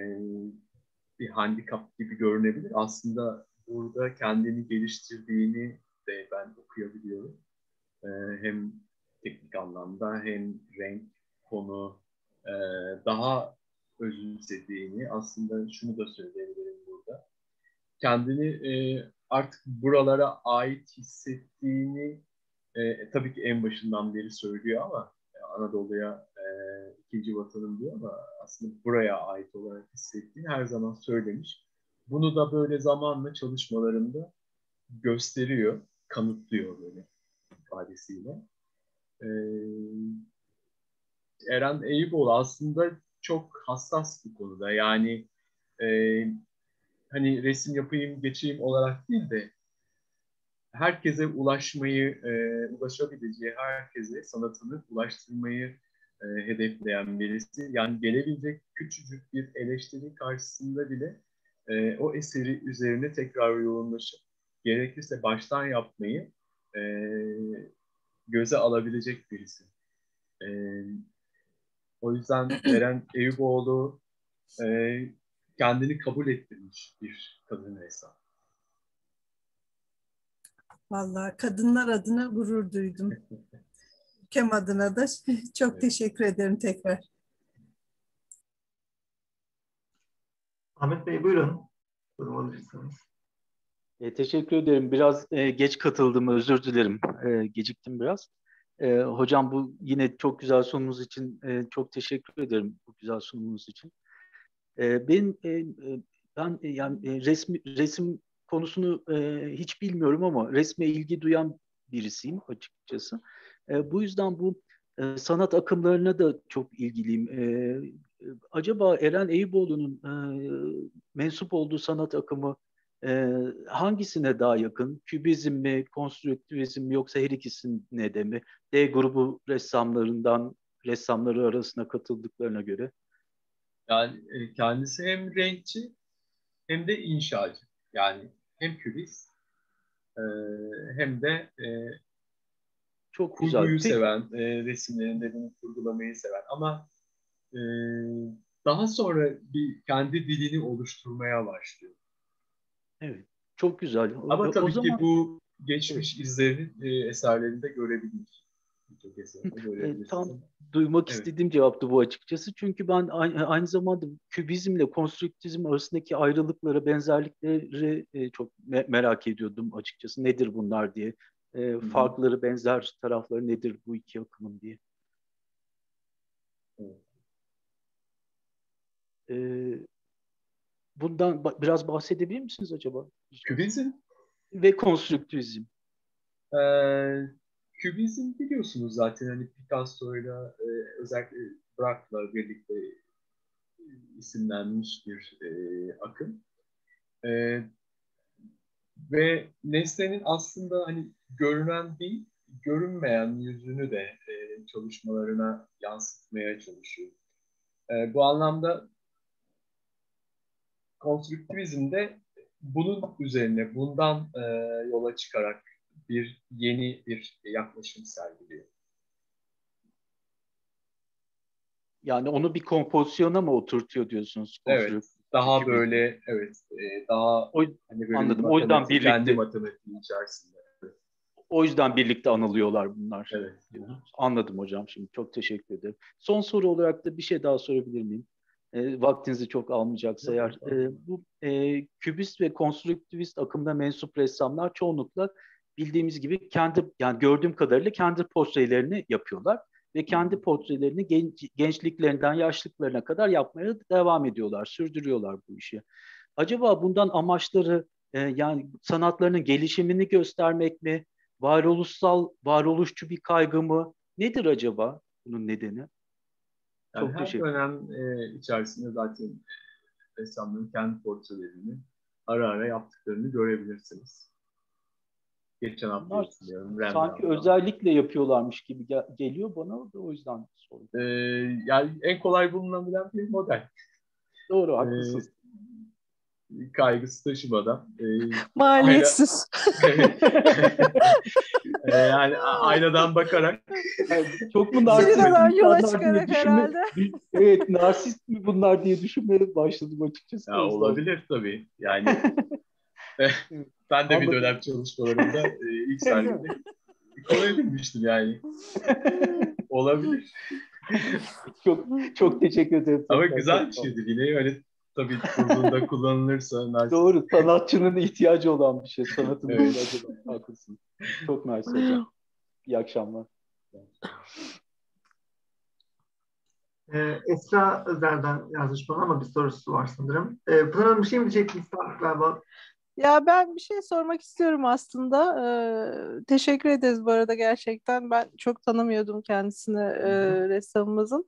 bir handikap gibi görünebilir. Aslında burada kendini geliştirdiğini de ben okuyabiliyorum. E, hem teknik anlamda hem renk, konu e, daha özümsediğini aslında şunu da söyleyebilirim burada. Kendini e, artık buralara ait hissettiğini e, tabii ki en başından beri söylüyor ama e, Anadolu'ya ikinci vatanım diyor ama aslında buraya ait olarak hissettiğini her zaman söylemiş. Bunu da böyle zamanla çalışmalarında gösteriyor, kanıtlıyor böyle ifadesiyle. Ee, Eren Eyüboğlu aslında çok hassas bir konuda. Yani e, hani resim yapayım, geçeyim olarak değil de herkese ulaşmayı, e, ulaşabileceği herkese sanatını ulaştırmayı e, hedefleyen birisi. Yani gelebilecek küçücük bir eleştiri karşısında bile e, o eseri üzerine tekrar yoğunlaşıp gerekirse baştan yapmayı e, göze alabilecek birisi. E, o yüzden Eren Eyüboğlu e, kendini kabul ettirmiş bir kadın ressam. Vallahi kadınlar adına gurur duydum. Ülkem adına da çok evet. teşekkür ederim tekrar. Ahmet Bey buyurun. Alırsanız. E, teşekkür ederim. Biraz e, geç katıldım. Özür dilerim. E, geciktim biraz. E, hocam bu yine çok güzel sunumunuz için e, çok teşekkür ederim bu güzel sunumunuz için. E, ben e, ben e, yani e, resmi resim konusunu e, hiç bilmiyorum ama resme ilgi duyan birisiyim açıkçası. E, bu yüzden bu e, sanat akımlarına da çok ilgiliyim. E, acaba Eren Eyüboğlu'nun e, mensup olduğu sanat akımı e, hangisine daha yakın? Kübizm mi, konstrüktivizm mi yoksa her ikisine de mi? D grubu ressamlarından ressamları arasına katıldıklarına göre. Yani e, kendisi hem renkçi hem de inşacı. Yani hem kübist e, hem de e, çok güzel. Kurguyu seven, e, resimlerinde bunu kurgulamayı seven ama e, daha sonra bir kendi dilini oluşturmaya başlıyor. Evet, çok güzel. Ama o, tabii o zaman... ki bu geçmiş izlerini e, eserlerinde görebiliriz. E, tam duymak evet. istediğim cevaptı bu açıkçası. Çünkü ben aynı, aynı zamanda kübizmle konstrüktizm arasındaki ayrılıkları, benzerlikleri e, çok me- merak ediyordum açıkçası. Nedir bunlar diye. E, farkları, benzer tarafları nedir bu iki akımın diye. Evet. E, bundan biraz bahsedebilir misiniz acaba? Kübizm? Ve konstrüktivizm. Ee, Kübizm biliyorsunuz zaten hani Picasso'yla e, özellikle Braque'la birlikte isimlenmiş bir e, akım. E, ve nesnenin aslında hani görünen değil, görünmeyen yüzünü de e, çalışmalarına yansıtmaya çalışıyor. E, bu anlamda konstrüktivizmde bunun üzerine, bundan e, yola çıkarak bir yeni bir yaklaşım sergiliyor. Yani onu bir kompozisyona mı oturtuyor diyorsunuz? Evet. Daha gibi. böyle evet e, daha o, hani böyle anladım. O yüzden birlikte kendi matematiği içerisinde. O yüzden birlikte anılıyorlar bunlar. Evet. Anladım hocam şimdi. Çok teşekkür ederim. Son soru olarak da bir şey daha sorabilir miyim? E, vaktinizi çok almayacaksa eğer. E, bu e, kübist ve konstrüktivist akımda mensup ressamlar çoğunlukla bildiğimiz gibi kendi yani gördüğüm kadarıyla kendi portrelerini yapıyorlar ve kendi portrelerini genç, gençliklerinden yaşlıklarına kadar yapmaya devam ediyorlar, sürdürüyorlar bu işi. Acaba bundan amaçları e, yani sanatlarının gelişimini göstermek mi, varoluşsal, varoluşçu bir kaygı mı? Nedir acaba bunun nedeni? Yani Çok her dönem e, içerisinde zaten ressamların kendi portrelerini ara ara yaptıklarını görebilirsiniz. Geçen hafta hatırlıyorum. Sanki özellikle yapıyorlarmış gibi gel- geliyor bana da o yüzden sordum. Ee, yani en kolay bulunabilen bir model. Doğru, ee, haklısınız. kaygısı taşımadan. E, Maliyetsiz. e, yani a- aynadan bakarak Yani çok mu narsist yola çıkarak düşünme- herhalde. Evet, narsist mi bunlar diye düşünmeye başladım açıkçası. ya, olabilir tabii. Yani ben de bir dönem çalışmalarımda e, ilk sergide konu edinmiştim yani. Olabilir. Çok çok teşekkür ederim. Ama güzel bir şeydir. Yine öyle tabii kurduğunda kullanılırsa narsist Doğru. Sanatçının ihtiyacı olan bir şey. Sanatın Evet. ihtiyacı olan. Haklısın. Çok mersi hocam. İyi akşamlar. Ee, Esra Özer'den yazmış bana ama bir sorusu var sanırım. Ee, Pınar Hanım bir şey mi diyecektiniz galiba? Ya ben bir şey sormak istiyorum aslında. Ee, teşekkür ederiz bu arada gerçekten. Ben çok tanımıyordum kendisini e, ressamımızın.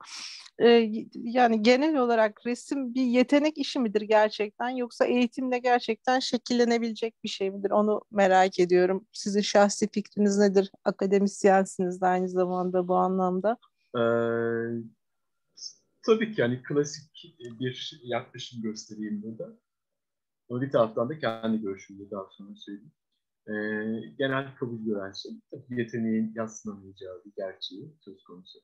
Ee, yani genel olarak resim bir yetenek işi midir gerçekten yoksa eğitimle gerçekten şekillenebilecek bir şey midir? Onu merak ediyorum. Sizin şahsi fikriniz nedir? Akademisyensiniz de aynı zamanda bu anlamda. Ee, tabii ki yani klasik bir yaklaşım göstereyim burada. Ama bir taraftan da kendi görüşümü daha sonra söyleyeyim. Ee, genel kabul gören şey tabii yeteneğin yadsınamayacağı bir gerçeği söz konusu.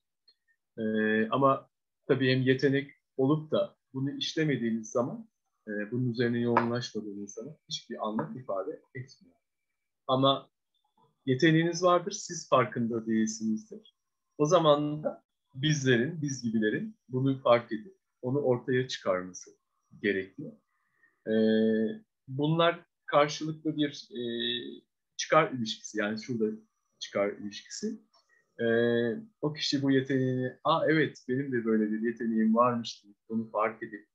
Ee, ama tabii hem yetenek olup da bunu işlemediğiniz zaman, e, bunun üzerine yoğunlaşmadığınız zaman hiçbir anlam ifade etmiyor. Ama yeteneğiniz vardır, siz farkında değilsinizdir. O zaman da bizlerin, biz gibilerin bunu fark edip onu ortaya çıkarması gerekiyor. Ee, bunlar karşılıklı bir e, çıkar ilişkisi, yani şurada çıkar ilişkisi. Ee, o kişi bu yeteneğini, aa evet benim de böyle bir yeteneğim varmış deyip bunu fark edip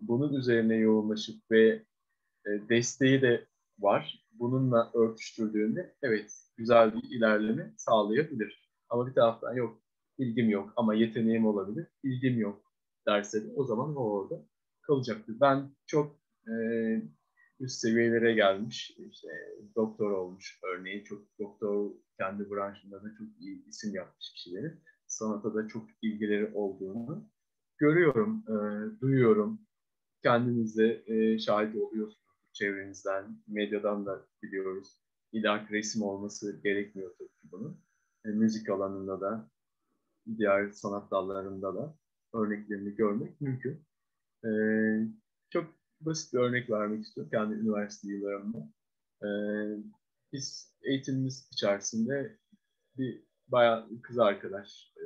bunun üzerine yoğunlaşıp ve e, desteği de var. Bununla örtüştürdüğünde evet güzel bir ilerleme sağlayabilir. Ama bir taraftan yok ilgim yok ama yeteneğim olabilir, ilgim yok derse de o zaman o orada kalacaktır. Ben çok e, üst seviyelere gelmiş, işte doktor olmuş örneğin çok doktor kendi branşında da çok iyi isim yapmış kişilerin sanata da çok ilgileri olduğunu görüyorum, e, duyuyorum. Kendinizde e, şahit oluyorsunuz çevrenizden, medyadan da biliyoruz. İlla resim olması gerekmiyor tabii ki bunun. E, müzik alanında da, diğer sanat dallarında da örneklerini görmek mümkün. E, basit bir örnek vermek istiyorum kendi üniversite yıllarımda. E, biz eğitimimiz içerisinde bir bayağı kız arkadaş e,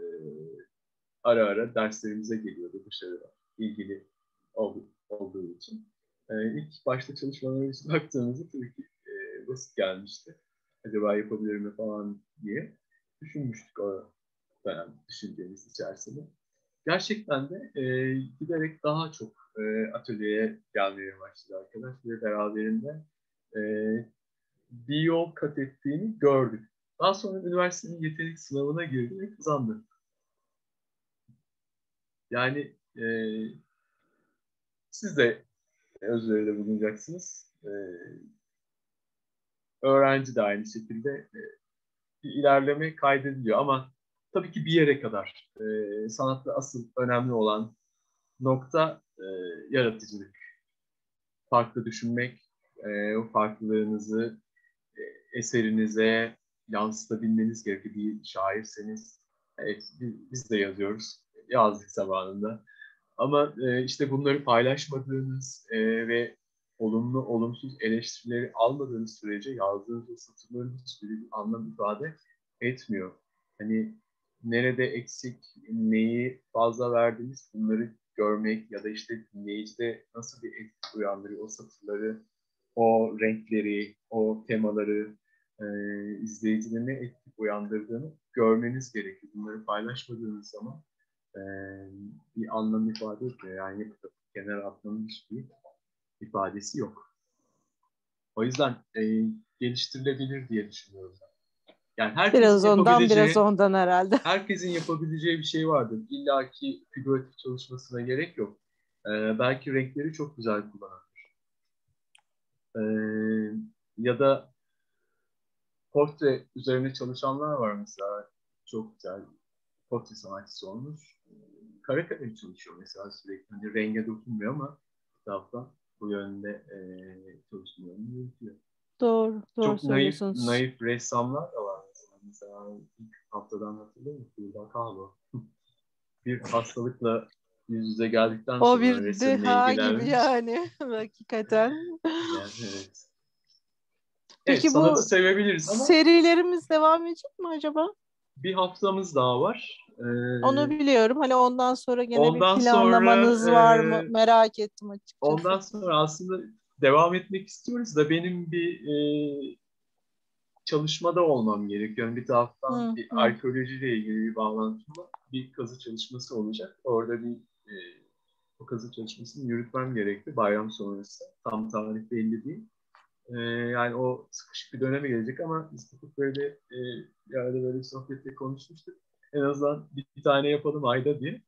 ara ara derslerimize geliyordu dışarıda ilgili olduğu, olduğu için. E, ilk başta çalışmalarımıza baktığımızda tabii ki e, basit gelmişti. Acaba yapabilir mi falan diye düşünmüştük o dönem düşüncemiz içerisinde. Gerçekten de e, giderek daha çok e, atölyeye gelmeye başladı arkadaş ve beraberinde e, bir yol kat ettiğini gördük. Daha sonra üniversitenin yetenek sınavına girdi ve kazandı. Yani e, siz de özveride bulunacaksınız. E, öğrenci de aynı şekilde e, bir ilerleme kaydediliyor ama tabii ki bir yere kadar. E, sanatta asıl önemli olan nokta e, yaratıcılık. Farklı düşünmek, e, o farklılığınızı e, eserinize yansıtabilmeniz gerekiyor. Bir şairseniz, evet biz, biz de yazıyoruz, yazdık zamanında. Ama e, işte bunları paylaşmadığınız e, ve olumlu, olumsuz eleştirileri almadığınız sürece yazdığınız o satırların hiçbiri bir anlam ifade etmiyor. Hani nerede eksik, neyi fazla verdiniz bunları görmek ya da işte dinleyicide nasıl bir etki uyandırıyor o satırları, o renkleri, o temaları e, izleyicide ne etki uyandırdığını görmeniz gerekiyor. Bunları paylaşmadığınız zaman e, bir anlam ifade etmiyor. Yani kenara atmanın hiçbir ifadesi yok. O yüzden e, geliştirilebilir diye düşünüyorum. Yani herkesin Biraz ondan yapabileceği- biraz ondan herhalde. herkesin yapabileceği bir şey vardır. İlla ki figüratif çalışmasına gerek yok. Ee, belki renkleri çok güzel kullanabilir. Ee, ya da portre üzerine çalışanlar var mesela. Çok güzel portre sanatçısı olmuş. Kare kare çalışıyor mesela sürekli. Hani renge dokunmuyor ama taraftan bu yönde e, çalışmalarını yürütüyor. Doğru, doğru Çok naif, söylüyorsunuz. naif ressamlar da var mesela. İlk haftadan hatırlıyor musun? Burada Kahlo. bir hastalıkla yüz yüze geldikten sonra O bir deha gibi yani hakikaten. Yani, evet. Peki evet, bu sevebiliriz ama Serilerimiz devam edecek mi acaba? bir haftamız daha var. Ee, Onu biliyorum. Hani ondan sonra gene ondan bir planlamanız sonra, var e, mı? Merak ettim açıkçası. Ondan sonra aslında devam etmek istiyoruz da benim bir e, çalışmada olmam gerekiyor. Yani bir taraftan Hı, bir hı. arkeolojiyle ilgili bir bağlantımla bir kazı çalışması olacak. Orada bir e, o kazı çalışmasını yürütmem gerekti bayram sonrası. Tam tarih belli değil. E, yani o sıkışık bir döneme gelecek ama biz böyle e, bir arada böyle bir sohbette konuşmuştuk. En azından bir, bir tane yapalım ayda diye.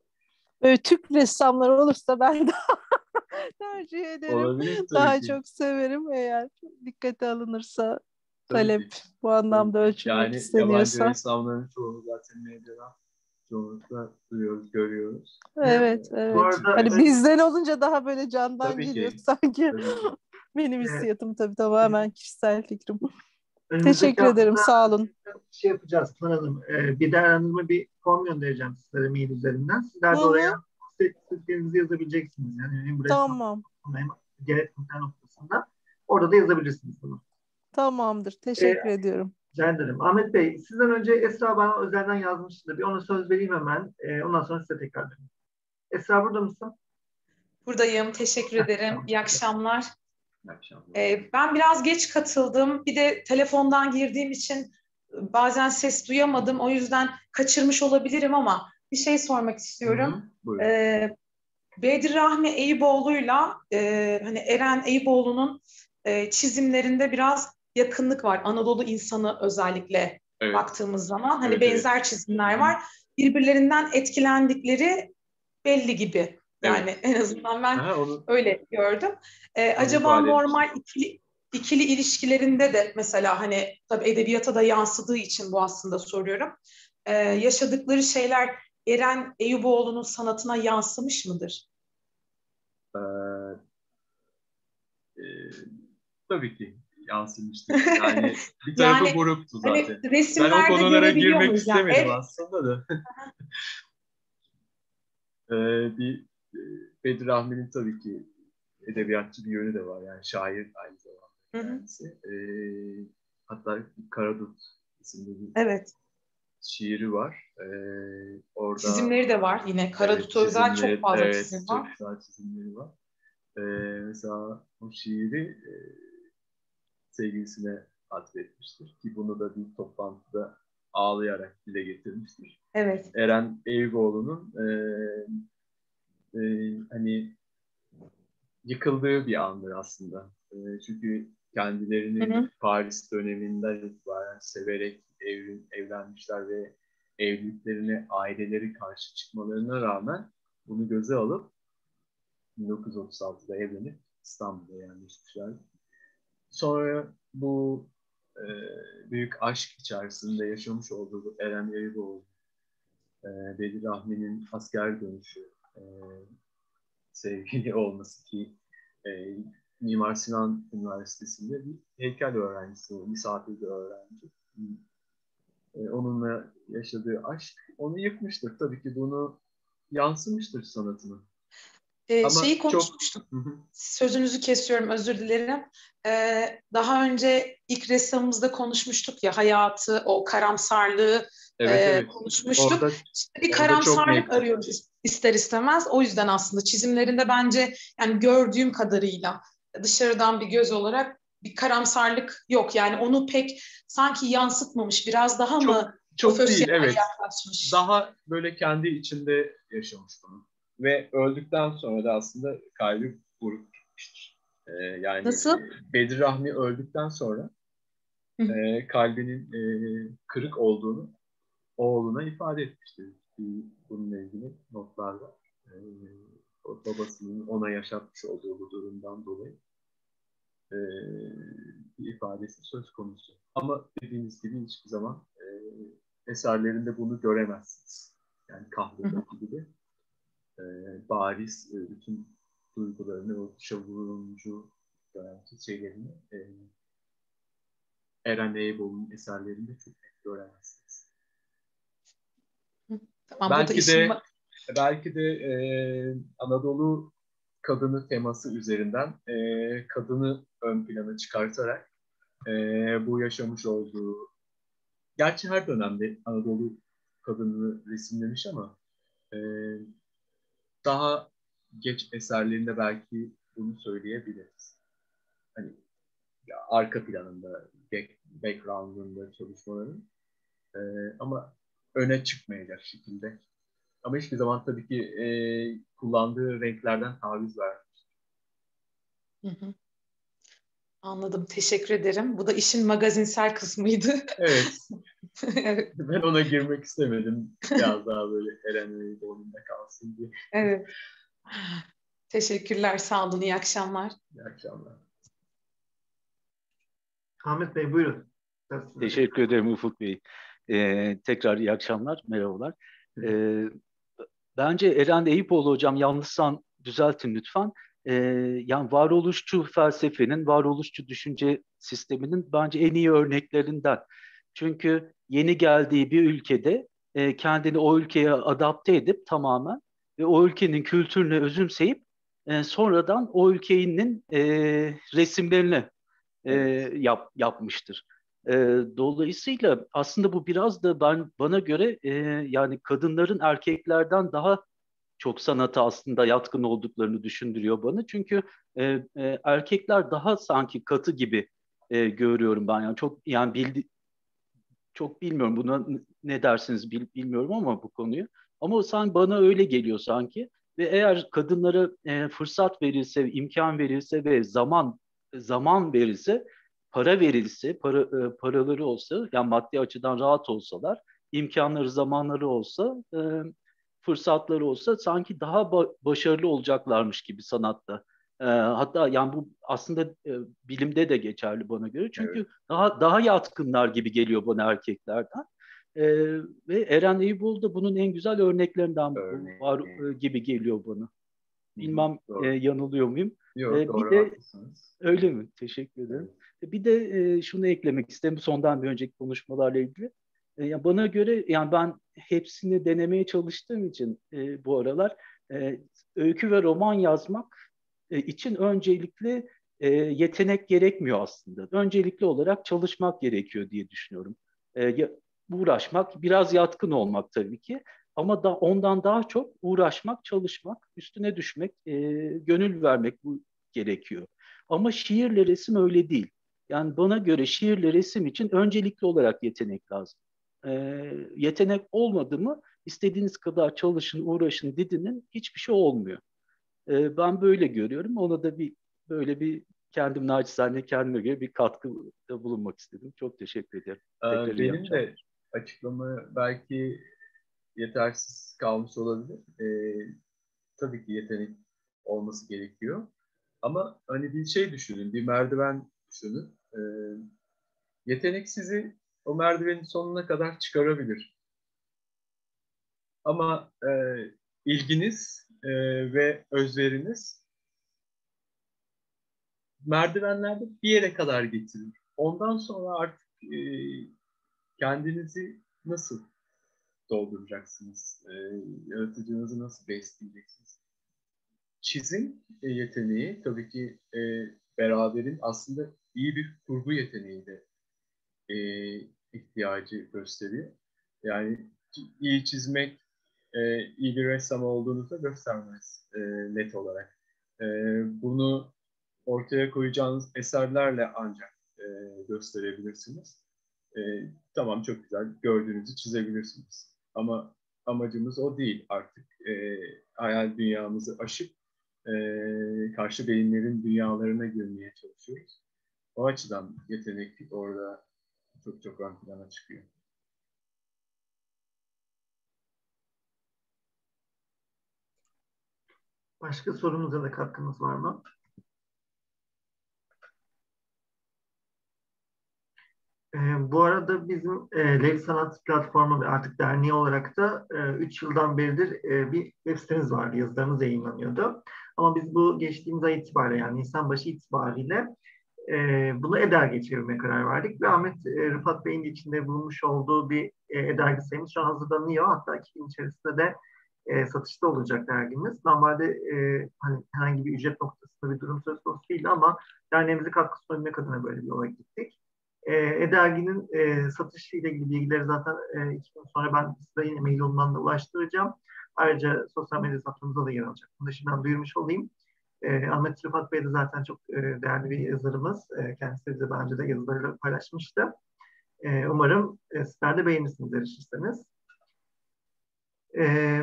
Böyle Türk ressamları olursa ben daha tercih ederim. Olabilir Daha ki. çok severim eğer dikkate alınırsa talep ki. bu anlamda ölçülmek Yani yabancı isteniyorsa. ressamların çoğunu zaten medyada çoğunlukla duyuyoruz, görüyoruz. Evet, evet. arada- Hani Evet. bizden olunca daha böyle candan Tabii ki. geliyor sanki. Tabii ki. Benim Evet. hissiyatım tabii tamamen kişisel fikrim. Önümüzdeki Teşekkür ederim, sağ olun. Şey yapacağız Pınar Hanım. E, bir değerlendirme bir form göndereceğim sizlere mail üzerinden. Sizler de Hı hı. oraya istediklerinizi yazabileceksiniz. Yani hem Tamam, hem gereklilikler noktasında. Orada da yazabilirsiniz bunu. Tamamdır. Teşekkür ediyorum. Rica ederim. Ahmet Bey, sizden önce Esra bana özelden yazmıştı. Bir ona söz vereyim hemen. E, ondan sonra size tekrar döneyim. Esra burada mısın? Buradayım. Teşekkür ederim. İyi akşamlar. İyi akşamlar. Ee, ben biraz geç katıldım. Bir de telefondan girdiğim için bazen ses duyamadım. O yüzden kaçırmış olabilirim ama bir şey sormak istiyorum. Hı hı, Buyurun. Ee, Bedir Rahmi Eyüboğlu'yla e, hani Eren Eyüboğlu'nun e, çizimlerinde biraz yakınlık var. Anadolu insanı özellikle evet. baktığımız zaman hani Evet, benzer çizimler Hı hı. var. Birbirlerinden etkilendikleri belli gibi. Yani en azından ben Aha, onu, öyle gördüm. Ee, acaba normal ikili, ikili ilişkilerinde de mesela hani tabii edebiyata da yansıdığı için bu aslında soruyorum. Ee, yaşadıkları şeyler Eren Eyüboğlu'nun sanatına yansımış mıdır? e, e, tabii ki yansımıştır. Yani bir tarafı Yani, buruktu Hani zaten. Ben resimlerde o konulara girmek? Yani istemedim ev- aslında da. Ee, bir e, Bedir Rahmi'nin tabii ki edebiyatçı bir yönü de var. Yani şair aynı zamanda Hı hı. kendisi. Ee, hatta Karadut isimli bir Evet. şiiri var. Ee, orada Çizimleri de var yine. Karadut Evet, özel çok fazla evet, çizim var. Çok güzel çizimleri var. Ee, mesela o şiiri e, sevgilisine atfetmiştir. Ki bunu da bir toplantıda ağlayarak dile getirmiştir. Evet. Eren Eyüboğlu'nun e, e, hani yıkıldığı bir andır aslında. E, çünkü kendilerini Hı hı. Paris döneminden itibaren severek evlen, evlenmişler ve evliliklerine aileleri karşı çıkmalarına rağmen bunu göze alıp 1936'da evlenip İstanbul'a yerleşmişler. Sonra bu e, büyük aşk içerisinde yaşamış olduğu bu Eren Eyüboğlu, e, Bedir Rahmi'nin asker dönüşü, e, sevgili olması ki e, Mimar Sinan Üniversitesi'nde bir heykel öğrencisi, misafir bir öğrenci. E, onunla yaşadığı aşk onu yıkmıştır. Tabii ki bunu yansımıştır sanatına. Ee, Ama şeyi çok- konuşmuştuk. Hı hı. Sözünüzü kesiyorum özür dilerim. Ee, daha önce ilk ressamımızda konuşmuştuk ya hayatı, o karamsarlığı Evet, e, evet. konuşmuştuk. Orada İşte bir çok karamsarlık arıyoruz is- ister istemez. O yüzden aslında çizimlerinde bence yani gördüğüm kadarıyla dışarıdan bir göz olarak bir karamsarlık yok. Yani onu pek sanki yansıtmamış. Biraz daha Çok- mı çok değil, evet. yaklaşmış? Daha böyle kendi içinde yaşamış bunu. Ve öldükten sonra da aslında kalbi buruk gitmiştir. Ee, yani Nasıl? e, Bedir Rahmi öldükten sonra e, kalbinin e, kırık olduğunu oğluna ifade etmiştir. Bununla ilgili notlar var. E, babasının ona yaşatmış olduğu bu durumdan dolayı e, bir ifadesi söz konusu. Ama dediğiniz gibi hiçbir zaman e, eserlerinde bunu göremezsiniz. Yani Kahve'deki gibi e, bariz e, bütün duygularını, o dönemki şeylerini e, Eren Eyüboğlu'nun eserlerinde çok net göremezsiniz. Tamam, belki de belki de e, Anadolu kadını teması üzerinden e, kadını ön plana çıkartarak e, bu yaşamış olduğu gerçi her dönemde Anadolu kadını resimlemiş ama e, daha geç eserlerinde belki bunu söyleyebiliriz. Hani ya, arka planında, back, background'ında çalışmaların e, ama öne çıkmayacak şekilde. Ama hiçbir zaman tabii ki e, kullandığı renklerden taviz vermiş. Hı hı. Anladım. Teşekkür ederim. Bu da işin magazinsel kısmıydı. Evet. evet. Ben ona girmek istemedim. Biraz daha böyle Eren Eyüboğlu'nda kalsın diye. Evet. Teşekkürler. Sağ olun. İyi akşamlar. İyi akşamlar. Ahmet Bey buyurun. Teşekkür ederim Ufuk Bey. Ee, tekrar iyi akşamlar. Merhabalar. Ee, bence Eren Eyüpoğlu hocam yanlışsan düzeltin lütfen e, yani varoluşçu felsefenin, varoluşçu düşünce sisteminin bence en iyi örneklerinden. Çünkü yeni geldiği bir ülkede e, kendini o ülkeye adapte edip tamamen ve o ülkenin kültürünü özümseyip e, sonradan o ülkenin e, resimlerini e, yap, yapmıştır. E, dolayısıyla aslında bu biraz da ben bana göre e, yani kadınların erkeklerden daha çok sanata aslında yatkın olduklarını düşündürüyor bana. Çünkü e, e, erkekler daha sanki katı gibi e, görüyorum ben. Yani çok yani bildi çok bilmiyorum buna ne dersiniz bil, bilmiyorum ama bu konuyu. Ama sanki bana öyle geliyor sanki. Ve eğer kadınlara e, fırsat verilse, imkan verilse ve zaman zaman verilse, para verilse, para e, paraları olsa, yani maddi açıdan rahat olsalar, imkanları, zamanları olsa e, fırsatları olsa sanki daha ba- başarılı olacaklarmış gibi sanatta. E, hatta yani bu aslında e, bilimde de geçerli bana göre. Çünkü evet. daha daha yatkınlar gibi geliyor bana erkeklerden. E, ve Eren Eyüboğlu da bunun en güzel örneklerinden Örneğin. var e, gibi geliyor bana. Bilmem e, yanılıyor muyum? Yok, e, doğru bir de öyle mi? Teşekkür ederim. Evet. Bir de e, şunu eklemek isterim sondan bir önceki konuşmalarla ilgili. E, bana göre yani ben hepsini denemeye çalıştığım için e, bu aralar e, öykü ve roman yazmak e, için öncelikle e, yetenek gerekmiyor aslında. Öncelikli olarak çalışmak gerekiyor diye düşünüyorum. E, uğraşmak, biraz yatkın olmak tabii ki. Ama da ondan daha çok uğraşmak, çalışmak, üstüne düşmek, e, gönül vermek bu gerekiyor. Ama şiirle resim öyle değil. Yani bana göre şiirle resim için öncelikli olarak yetenek lazım e, yetenek olmadı mı istediğiniz kadar çalışın, uğraşın, didinin hiçbir şey olmuyor. E, ben böyle görüyorum. Ona da bir böyle bir kendim naçizane kendime göre bir katkıda bulunmak istedim. Çok teşekkür ederim. Ee, benim de açıklama belki yetersiz kalmış olabilir. Ee, tabii ki yetenek olması gerekiyor. Ama hani bir şey düşünün, bir merdiven düşünün. Ee, yetenek sizi o merdivenin sonuna kadar çıkarabilir. Ama e, ilginiz e, ve özveriniz merdivenlerde bir yere kadar getirir. Ondan sonra artık e, kendinizi nasıl dolduracaksınız? E, yaratıcınızı nasıl besleyeceksiniz? Çizim e, yeteneği tabii ki e, beraberin aslında iyi bir kurgu yeteneği de e, ihtiyacı gösteriyor. Yani iyi çizmek e, iyi bir ressam olduğunuzu göstermez e, net olarak. E, bunu ortaya koyacağınız eserlerle ancak e, gösterebilirsiniz. E, tamam çok güzel gördüğünüzü çizebilirsiniz. Ama amacımız o değil artık. E, hayal dünyamızı aşıp e, karşı beyinlerin dünyalarına girmeye çalışıyoruz. O açıdan yetenek orada çok çok ön plana çıkıyor. Başka sorumuza da katkınız var mı? E, bu arada bizim e, Lev Sanat Platformu ve artık derneği olarak da 3 e, yıldan beridir e, bir web sitemiz vardı. Yazılarımız yayınlanıyordu. Ama biz bu geçtiğimiz ay itibariyle yani Nisan başı itibariyle e, bunu ederge çevirmeye karar verdik ve Ahmet e, Rıfat Bey'in içinde bulunmuş olduğu bir e, edergi sayımız şu an hazırlanıyor. Hatta iki gün içerisinde de e, satışta olacak dergimiz. Normalde e, hani herhangi bir ücret noktasında bir durum söz konusu değil ama derneğimize katkı sunabilmek adına böyle bir yola gittik. E, e-derginin e, satışı ile ilgili bilgileri zaten e, iki gün sonra ben size yine mail yolundan da ulaştıracağım. Ayrıca sosyal medya hesaplarımızda da yer alacak. Bunu da şimdiden duyurmuş olayım. E, Ahmet Rıfat Bey de zaten çok e, değerli bir yazarımız. E, kendisi bize daha önce de yazılarıyla paylaşmıştı. E, umarım e, sizler de beğenirsiniz erişirseniz. E,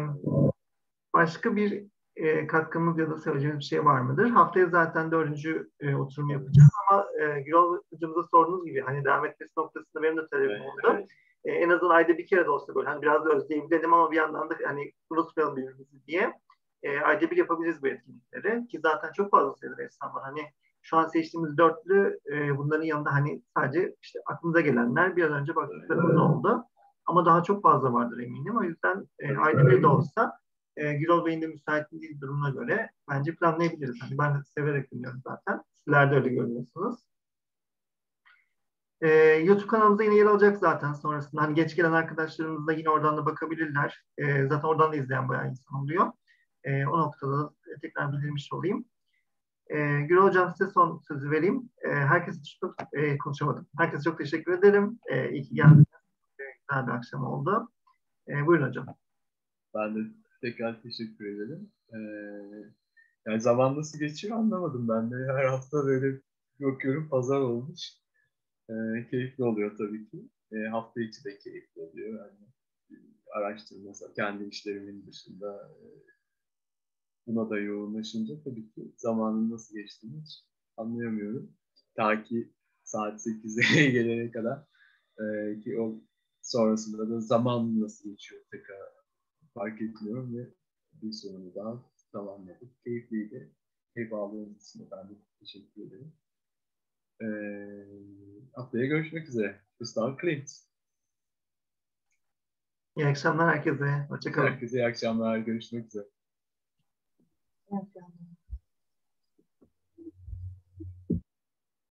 başka bir e, katkımız ya da söyleyeceğimiz bir şey var mıdır? Haftaya zaten dördüncü e, oturum yapacağız ama e, Gürol hocamıza sorduğunuz gibi hani devam etmesi noktasında benim de talebim evet, oldu. Evet. E, en azından ayda bir kere de olsa böyle hani biraz da özleyebilirim ama bir yandan da hani unutmayalım birbirimizi diye e, ayda bir yapabiliriz bu etkinlikleri ki zaten çok fazla sayıda ressam var. Hani şu an seçtiğimiz dörtlü e, bunların yanında hani sadece işte aklımıza gelenler bir an önce baktıklarımız oldu. Ama daha çok fazla vardır eminim. O yüzden e, ayda bir de olsa e, Gürol Bey'in de müsaitliği durumuna göre bence planlayabiliriz. Hani ben de severek dinliyorum zaten. Sizler de öyle görüyorsunuz. E, YouTube kanalımızda yine yer alacak zaten sonrasında. Hani geç gelen arkadaşlarımız da yine oradan da bakabilirler. E, zaten oradan da izleyen bayağı insan oluyor. E, o noktada tekrar bildirmiş olayım. E, Gürol Hocam size son sözü vereyim. E, herkese çok e, konuşamadım. Herkese çok teşekkür ederim. E, iyi ki geldiniz. E, güzel bir akşam oldu. E, buyurun hocam. Ben de tekrar teşekkür ederim. Ee, yani zaman nasıl geçiyor anlamadım ben de. Her hafta böyle bakıyorum pazar olmuş. Ee, keyifli oluyor tabii ki. Ee, hafta içi de keyifli oluyor. Yani araştırma mesela kendi işlerimin dışında e, buna da yoğunlaşınca tabii ki zamanın nasıl geçtiğini hiç anlayamıyorum. Ta ki saat 8'e gelene kadar e, ki o sonrasında da zaman nasıl geçiyor tekrar fark etmiyorum ve bir sorunu daha tamamladık. Keyifliydi. Keyif aldığınız için ben de teşekkür ederim. Ee, haftaya görüşmek üzere. Gustav Klimt. İyi akşamlar herkese. Hoşçakalın. Herkese iyi akşamlar. Görüşmek üzere. İyi akşamlar.